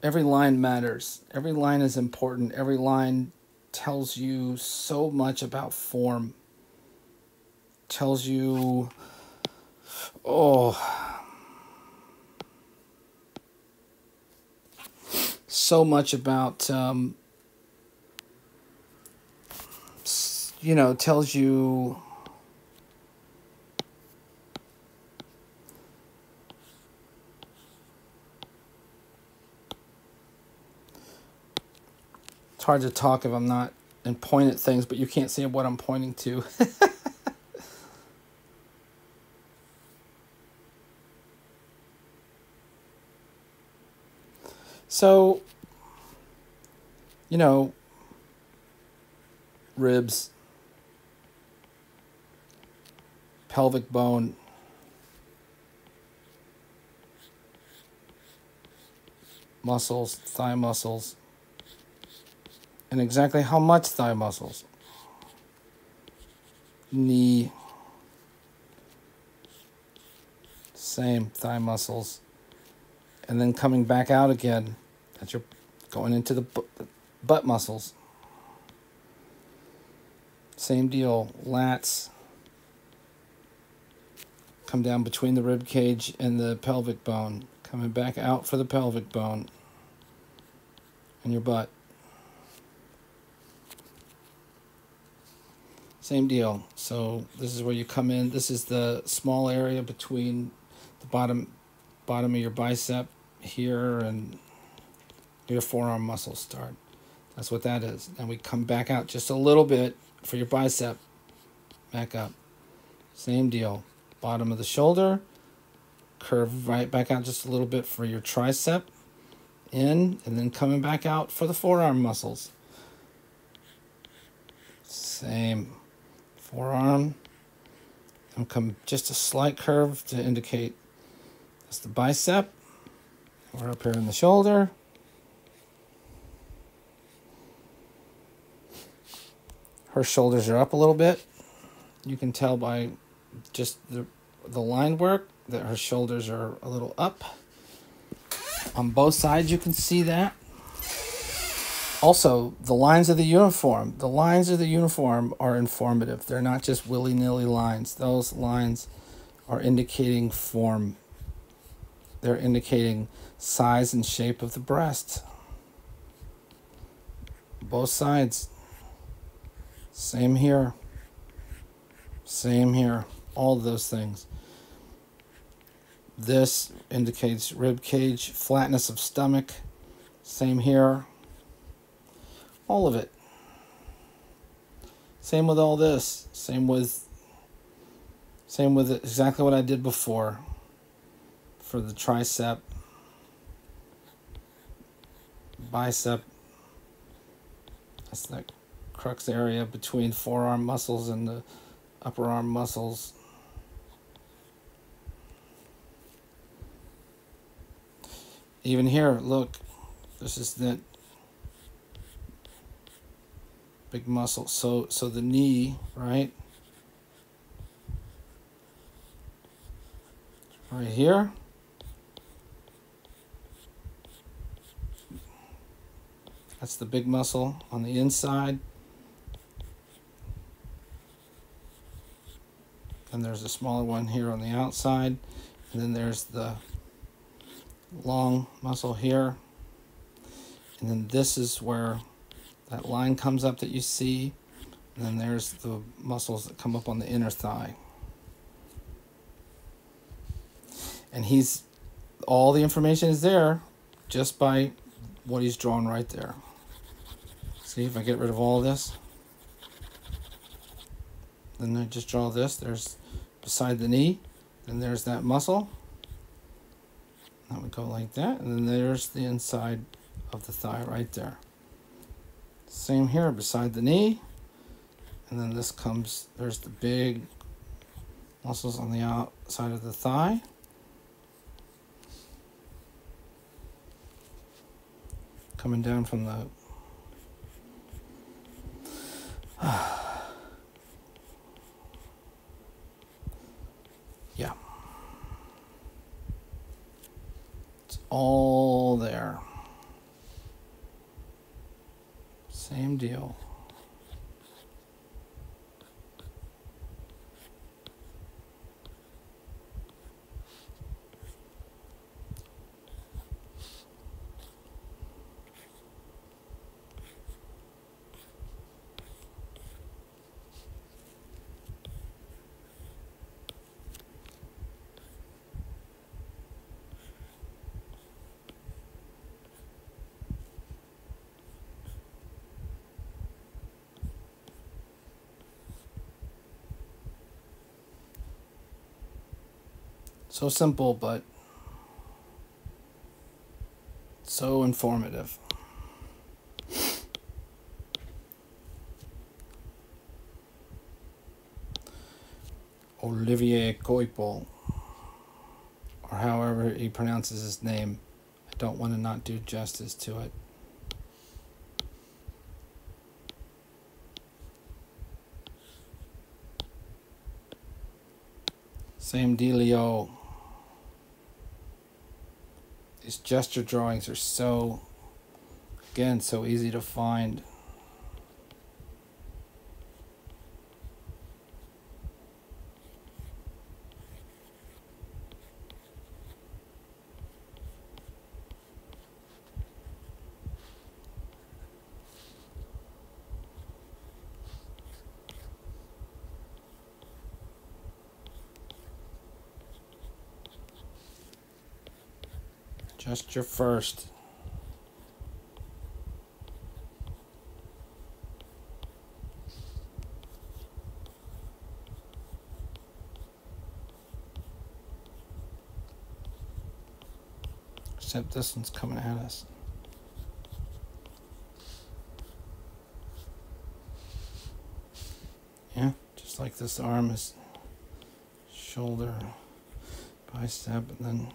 Every line matters. Every line is important. Every line tells you so much about form. Tells you, oh, so much about um, you know tells you hard to talk if I'm not and point at things, but you can't see what I'm pointing to. (laughs) so you know, ribs, pelvic bone, muscles, thigh muscles, and exactly how much thigh muscles, knee, same thigh muscles, and then coming back out again. That's your going into the butt muscles. Same deal, lats come down between the rib cage and the pelvic bone, coming back out for the pelvic bone and your butt. Same deal. So this is where you come in. This is the small area between the bottom bottom of your bicep here and your forearm muscles start. That's what that is. And we come back out just a little bit for your bicep. Back up. Same deal. Bottom of the shoulder. Curve right back out just a little bit for your tricep. In and then coming back out for the forearm muscles. Same. Forearm. And come just a slight curve to indicate that's the bicep. We're up here in the shoulder. Her shoulders are up a little bit. You can tell by just the, the line work that her shoulders are a little up. On both sides, you can see that. Also, the lines of the uniform. The lines of the uniform are informative. They're not just willy-nilly lines. Those lines are indicating form. They're indicating size and shape of the breast. Both sides. Same here. Same here. All those things. This indicates rib cage, flatness of stomach. Same here. All of it. Same with all this. Same with same with exactly what I did before for the tricep, bicep. That's the crux area between forearm muscles and the upper arm muscles. Even here, look, this is the big muscle. So so the knee, right? Right here. That's the big muscle on the inside. And there's a smaller one here on the outside. And then there's the long muscle here. And then this is where that line comes up that you see. And then there's the muscles that come up on the inner thigh. And he's, all the information is there just by what he's drawn right there. See if I get rid of all of this. Then I just draw this. There's beside the knee. Then there's that muscle. That would go like that. And then there's the inside of the thigh right there. Same here beside the knee. And then this comes, there's the big muscles on the outside of the thigh. Coming down from the (sighs) yeah. It's all there. Same deal. So simple, but so informative. Olivier Coipel, or however he pronounces his name. I don't want to not do justice to it. Same dealio. These gesture drawings are so, again, so easy to find. First. Except this one's coming at us. Yeah, just like this arm is shoulder, bicep, and then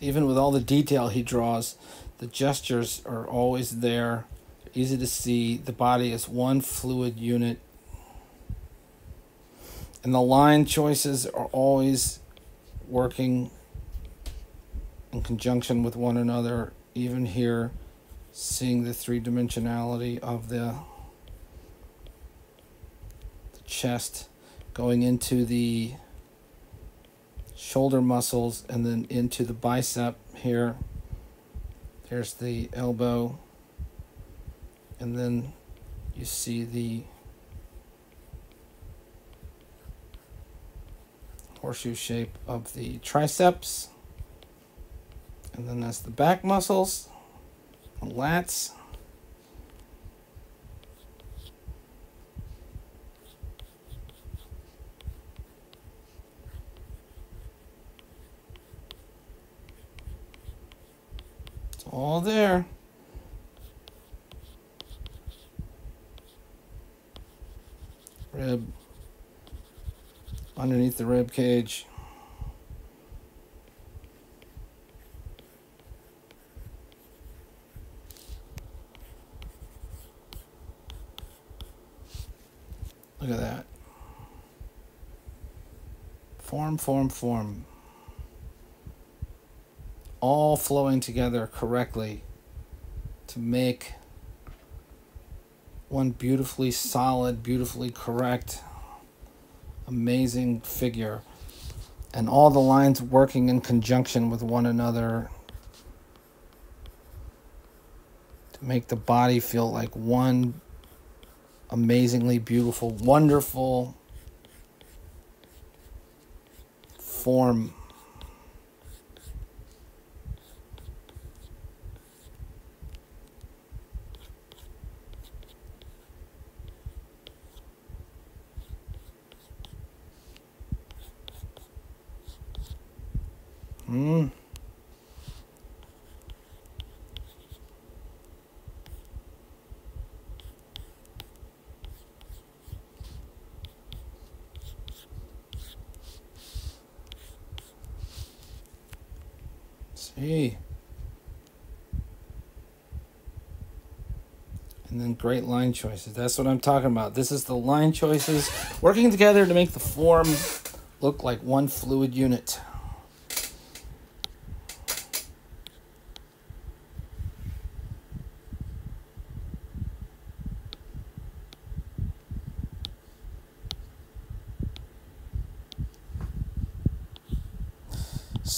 even with all the detail he draws, the gestures are always there, easy to see. The body is one fluid unit. And the line choices are always working in conjunction with one another, even here, seeing the three dimensionality of the, the chest going into the shoulder muscles and then into the bicep here. There's the elbow. And then you see the horseshoe shape of the triceps. And then that's the back muscles, the lats. All there. Rib underneath the rib cage. Look at that. Form, form, form all flowing together correctly to make one beautifully solid, beautifully correct, amazing figure. And all the lines working in conjunction with one another to make the body feel like one amazingly beautiful, wonderful form Hmm. See. And then great line choices. That's what I'm talking about. This is the line choices working together to make the form look like one fluid unit.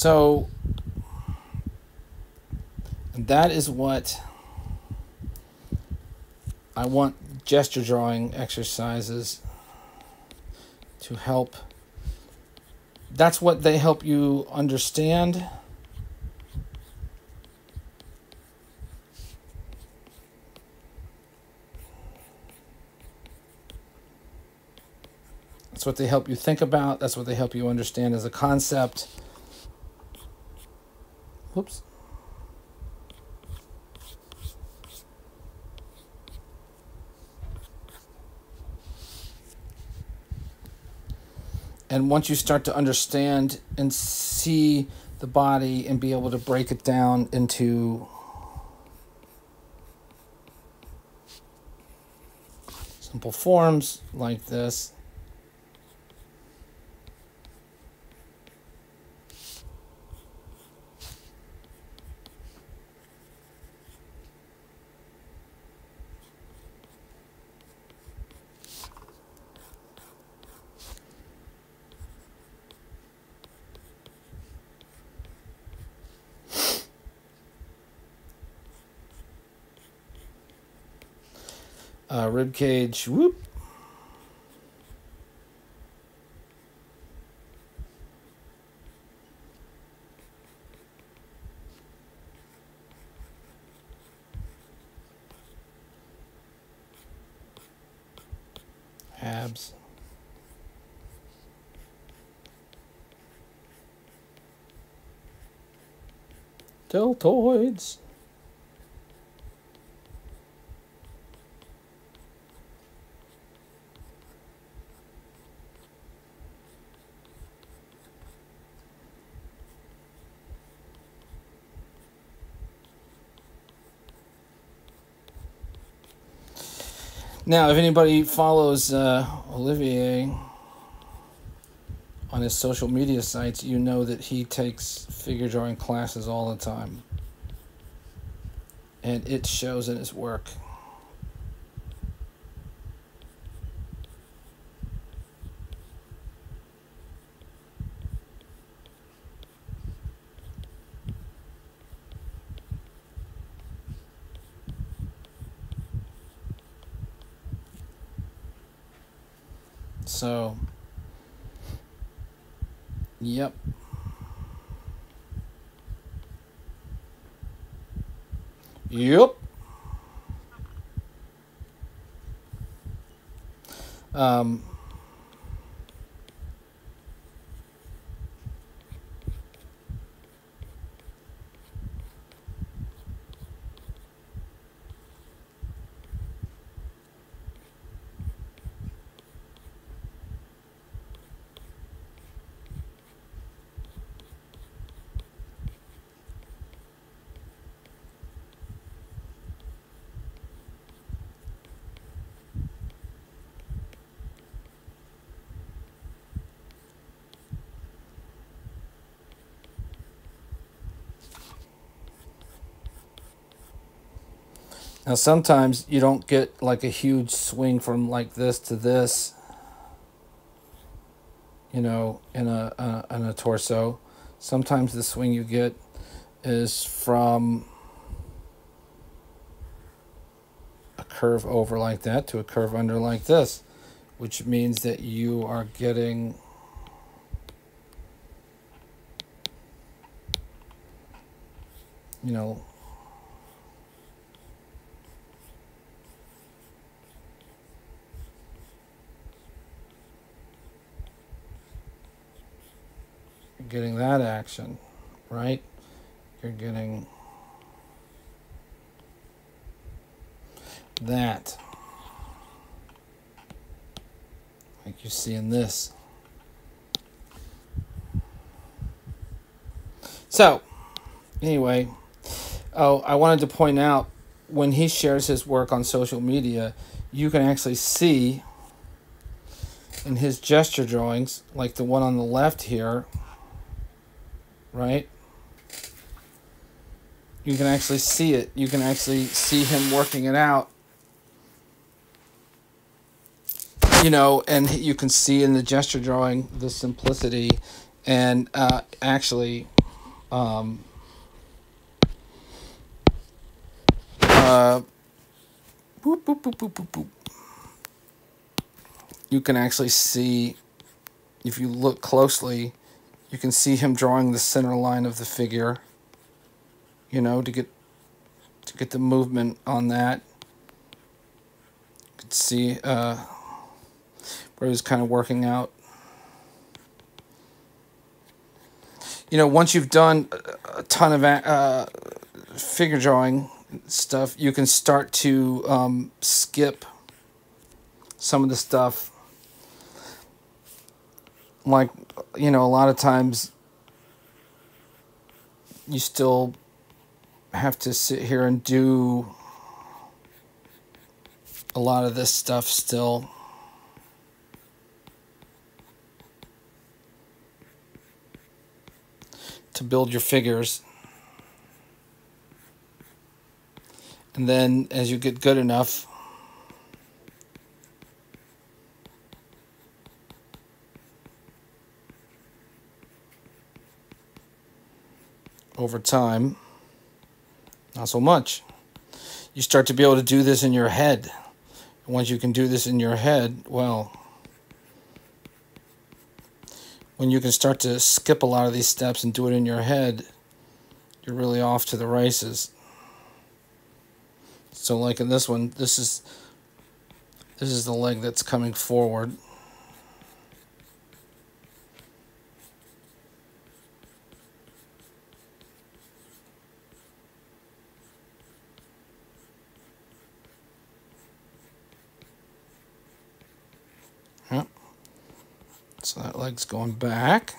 So that is what I want gesture drawing exercises to help. That's what they help you understand. That's what they help you think about. That's what they help you understand as a concept. Whoops. And once you start to understand and see the body and be able to break it down into simple forms like this, Uh, rib cage. Whoop. Abs. Deltoids. Now, if anybody follows uh, Olivier on his social media sites, you know that he takes figure drawing classes all the time. And it shows in his work. So, yep. Yep. Um, Now sometimes you don't get like a huge swing from like this to this. You know, in a, a in a torso. Sometimes the swing you get is from a curve over like that to a curve under like this, which means that you are getting you know getting that action, right? You're getting that. Like you see in this. So, anyway, oh, I wanted to point out when he shares his work on social media, you can actually see in his gesture drawings, like the one on the left here, right? You can actually see it. You can actually see him working it out. You know, and you can see in the gesture drawing the simplicity and uh, actually um, uh, boop, boop, boop. You can actually see, if you look closely, you can see him drawing the center line of the figure, you know, to get to get the movement on that. You can see uh, where he's kind of working out. You know, once you've done a ton of uh, figure drawing stuff, you can start to um, skip some of the stuff like you know a lot of times you still have to sit here and do a lot of this stuff still. To build your figures. And then as you get good enough over time, not so much. You start to be able to do this in your head. once you can do this in your head, well, when you can start to skip a lot of these steps and do it in your head, you're really off to the races. So like in this one, this is this is the leg that's coming forward. So that leg's going back.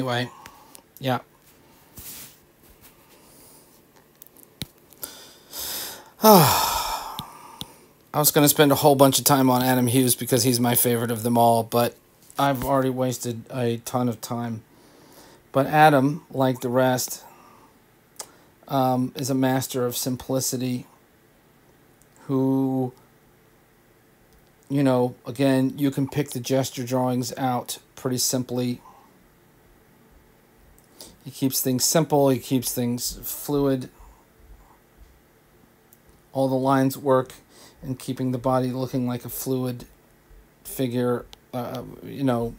Anyway, yeah. (sighs) I was going to spend a whole bunch of time on Adam Hughes because he's my favorite of them all, but I've already wasted a ton of time. But Adam, like the rest, um, is a master of simplicity who, you know, again, you can pick the gesture drawings out pretty simply. He keeps things simple, he keeps things fluid. All the lines work and keeping the body looking like a fluid figure uh, you know.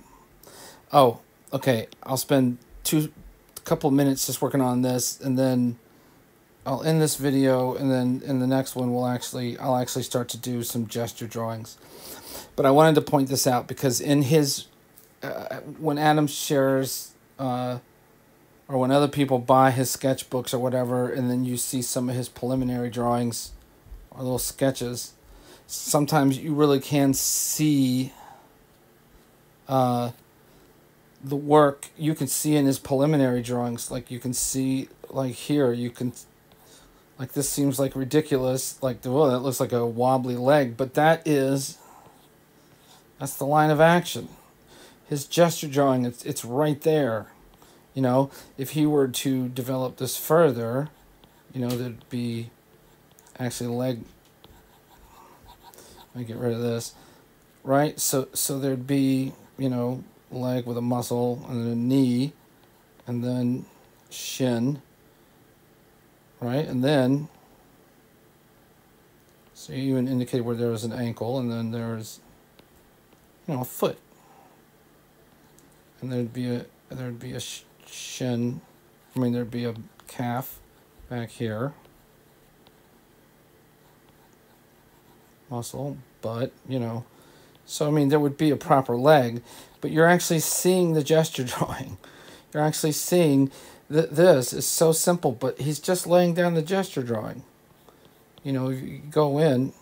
Oh okay i'll spend two couple minutes just working on this and then i'll end this video and then in the next one we'll actually i'll actually start to do some gesture drawings. But i wanted to point this out because in his uh, when adam shares uh, or when other people buy his sketchbooks or whatever and then you see some of his preliminary drawings or little sketches, sometimes you really can see uh, the work you can see in his preliminary drawings. Like you can see, like here, you can, like this seems like ridiculous. Like, well, that looks like a wobbly leg, but that is, that's the line of action. His gesture drawing, it's, it's right there. You know, if he were to develop this further, you know, there'd be actually leg let me get rid of this right? So so there'd be you know leg with a muscle and then a knee and then shin right? And then so you even indicated where there was an ankle and then there's you know a foot. And there'd be a there'd be a shin I mean there'd be a calf back here muscle, but, you know, so I mean, there would be a proper leg, but you're actually seeing the gesture (laughs) drawing. You're actually seeing that this is so simple, but he's just laying down the gesture drawing. You know, you go in.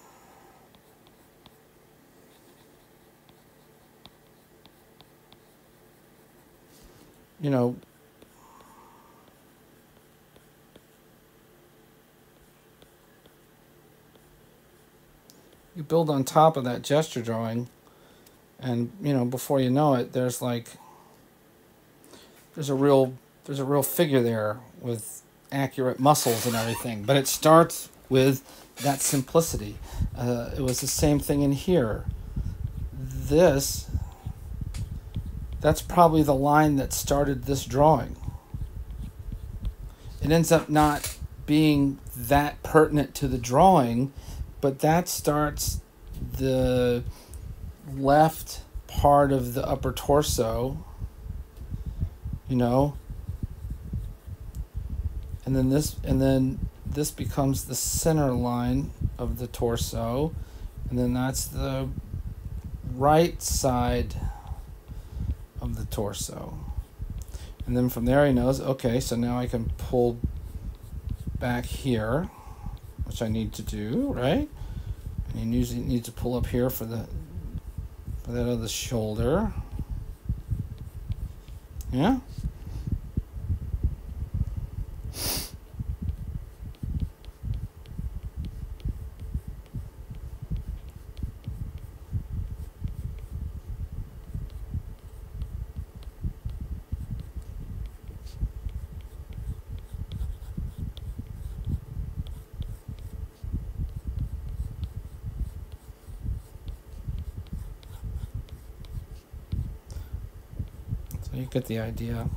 You know, you build on top of that gesture drawing and you know before you know it there's like there's a real there's a real figure there with accurate muscles and everything but it starts with that simplicity. Uh, it was the same thing in here. This that's probably the line that started this drawing. It ends up not being that pertinent to the drawing but that starts the left part of the upper torso, you know, and then this and then this becomes the center line of the torso, and then that's the right side of the torso. And then from there he knows, okay, so now I can pull back here which I need to do, right? And you usually need to pull up here for the for that other shoulder. Yeah? you get the idea.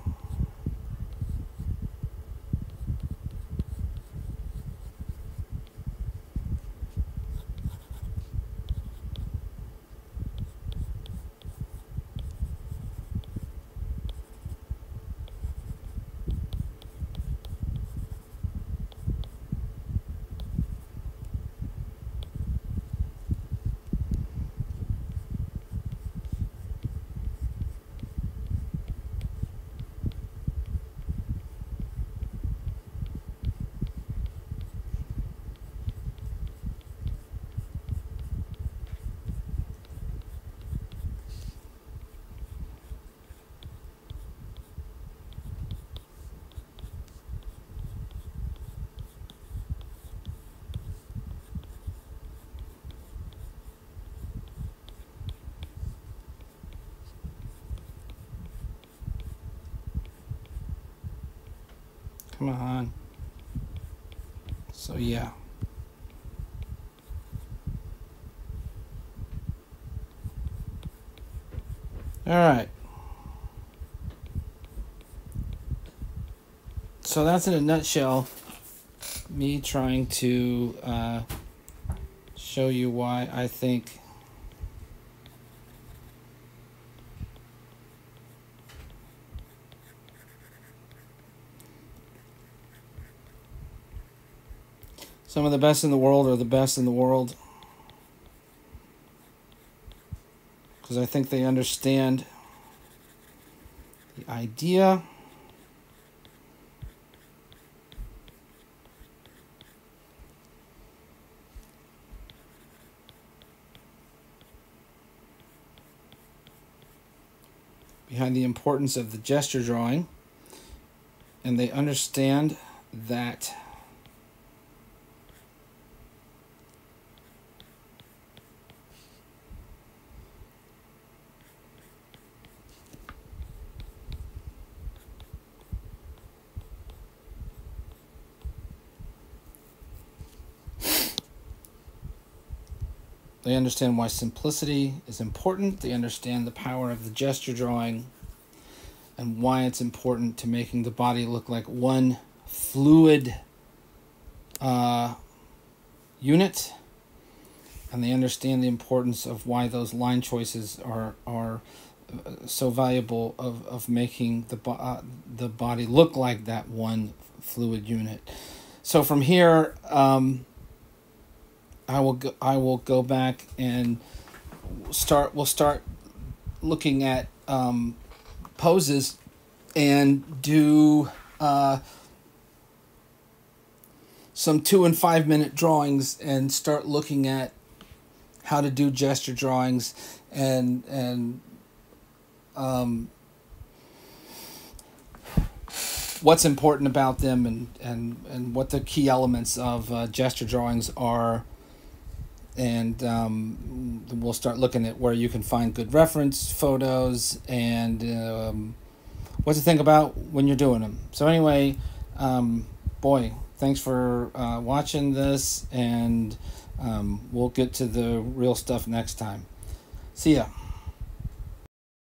Yeah. All right. So that's in a nutshell me trying to uh, show you why I think some of the best in the world are the best in the world. Because I think they understand the idea. Behind the importance of the gesture drawing, and they understand that They understand why simplicity is important. They understand the power of the gesture drawing and why it's important to making the body look like one fluid uh, unit. And they understand the importance of why those line choices are are uh, so valuable of, of making the uh, the body look like that one fluid unit. So from here. Um, I will go, I will go back and start. We'll start looking at um, poses and do uh, some two and five minute drawings and start looking at how to do gesture drawings and and um, what's important about them and, and, and what the key elements of uh, gesture drawings are and um, we'll start looking at where you can find good reference photos and um, what to think about when you're doing them. So anyway, um, boy, thanks for uh, watching this, and um, we'll get to the real stuff next time. See ya.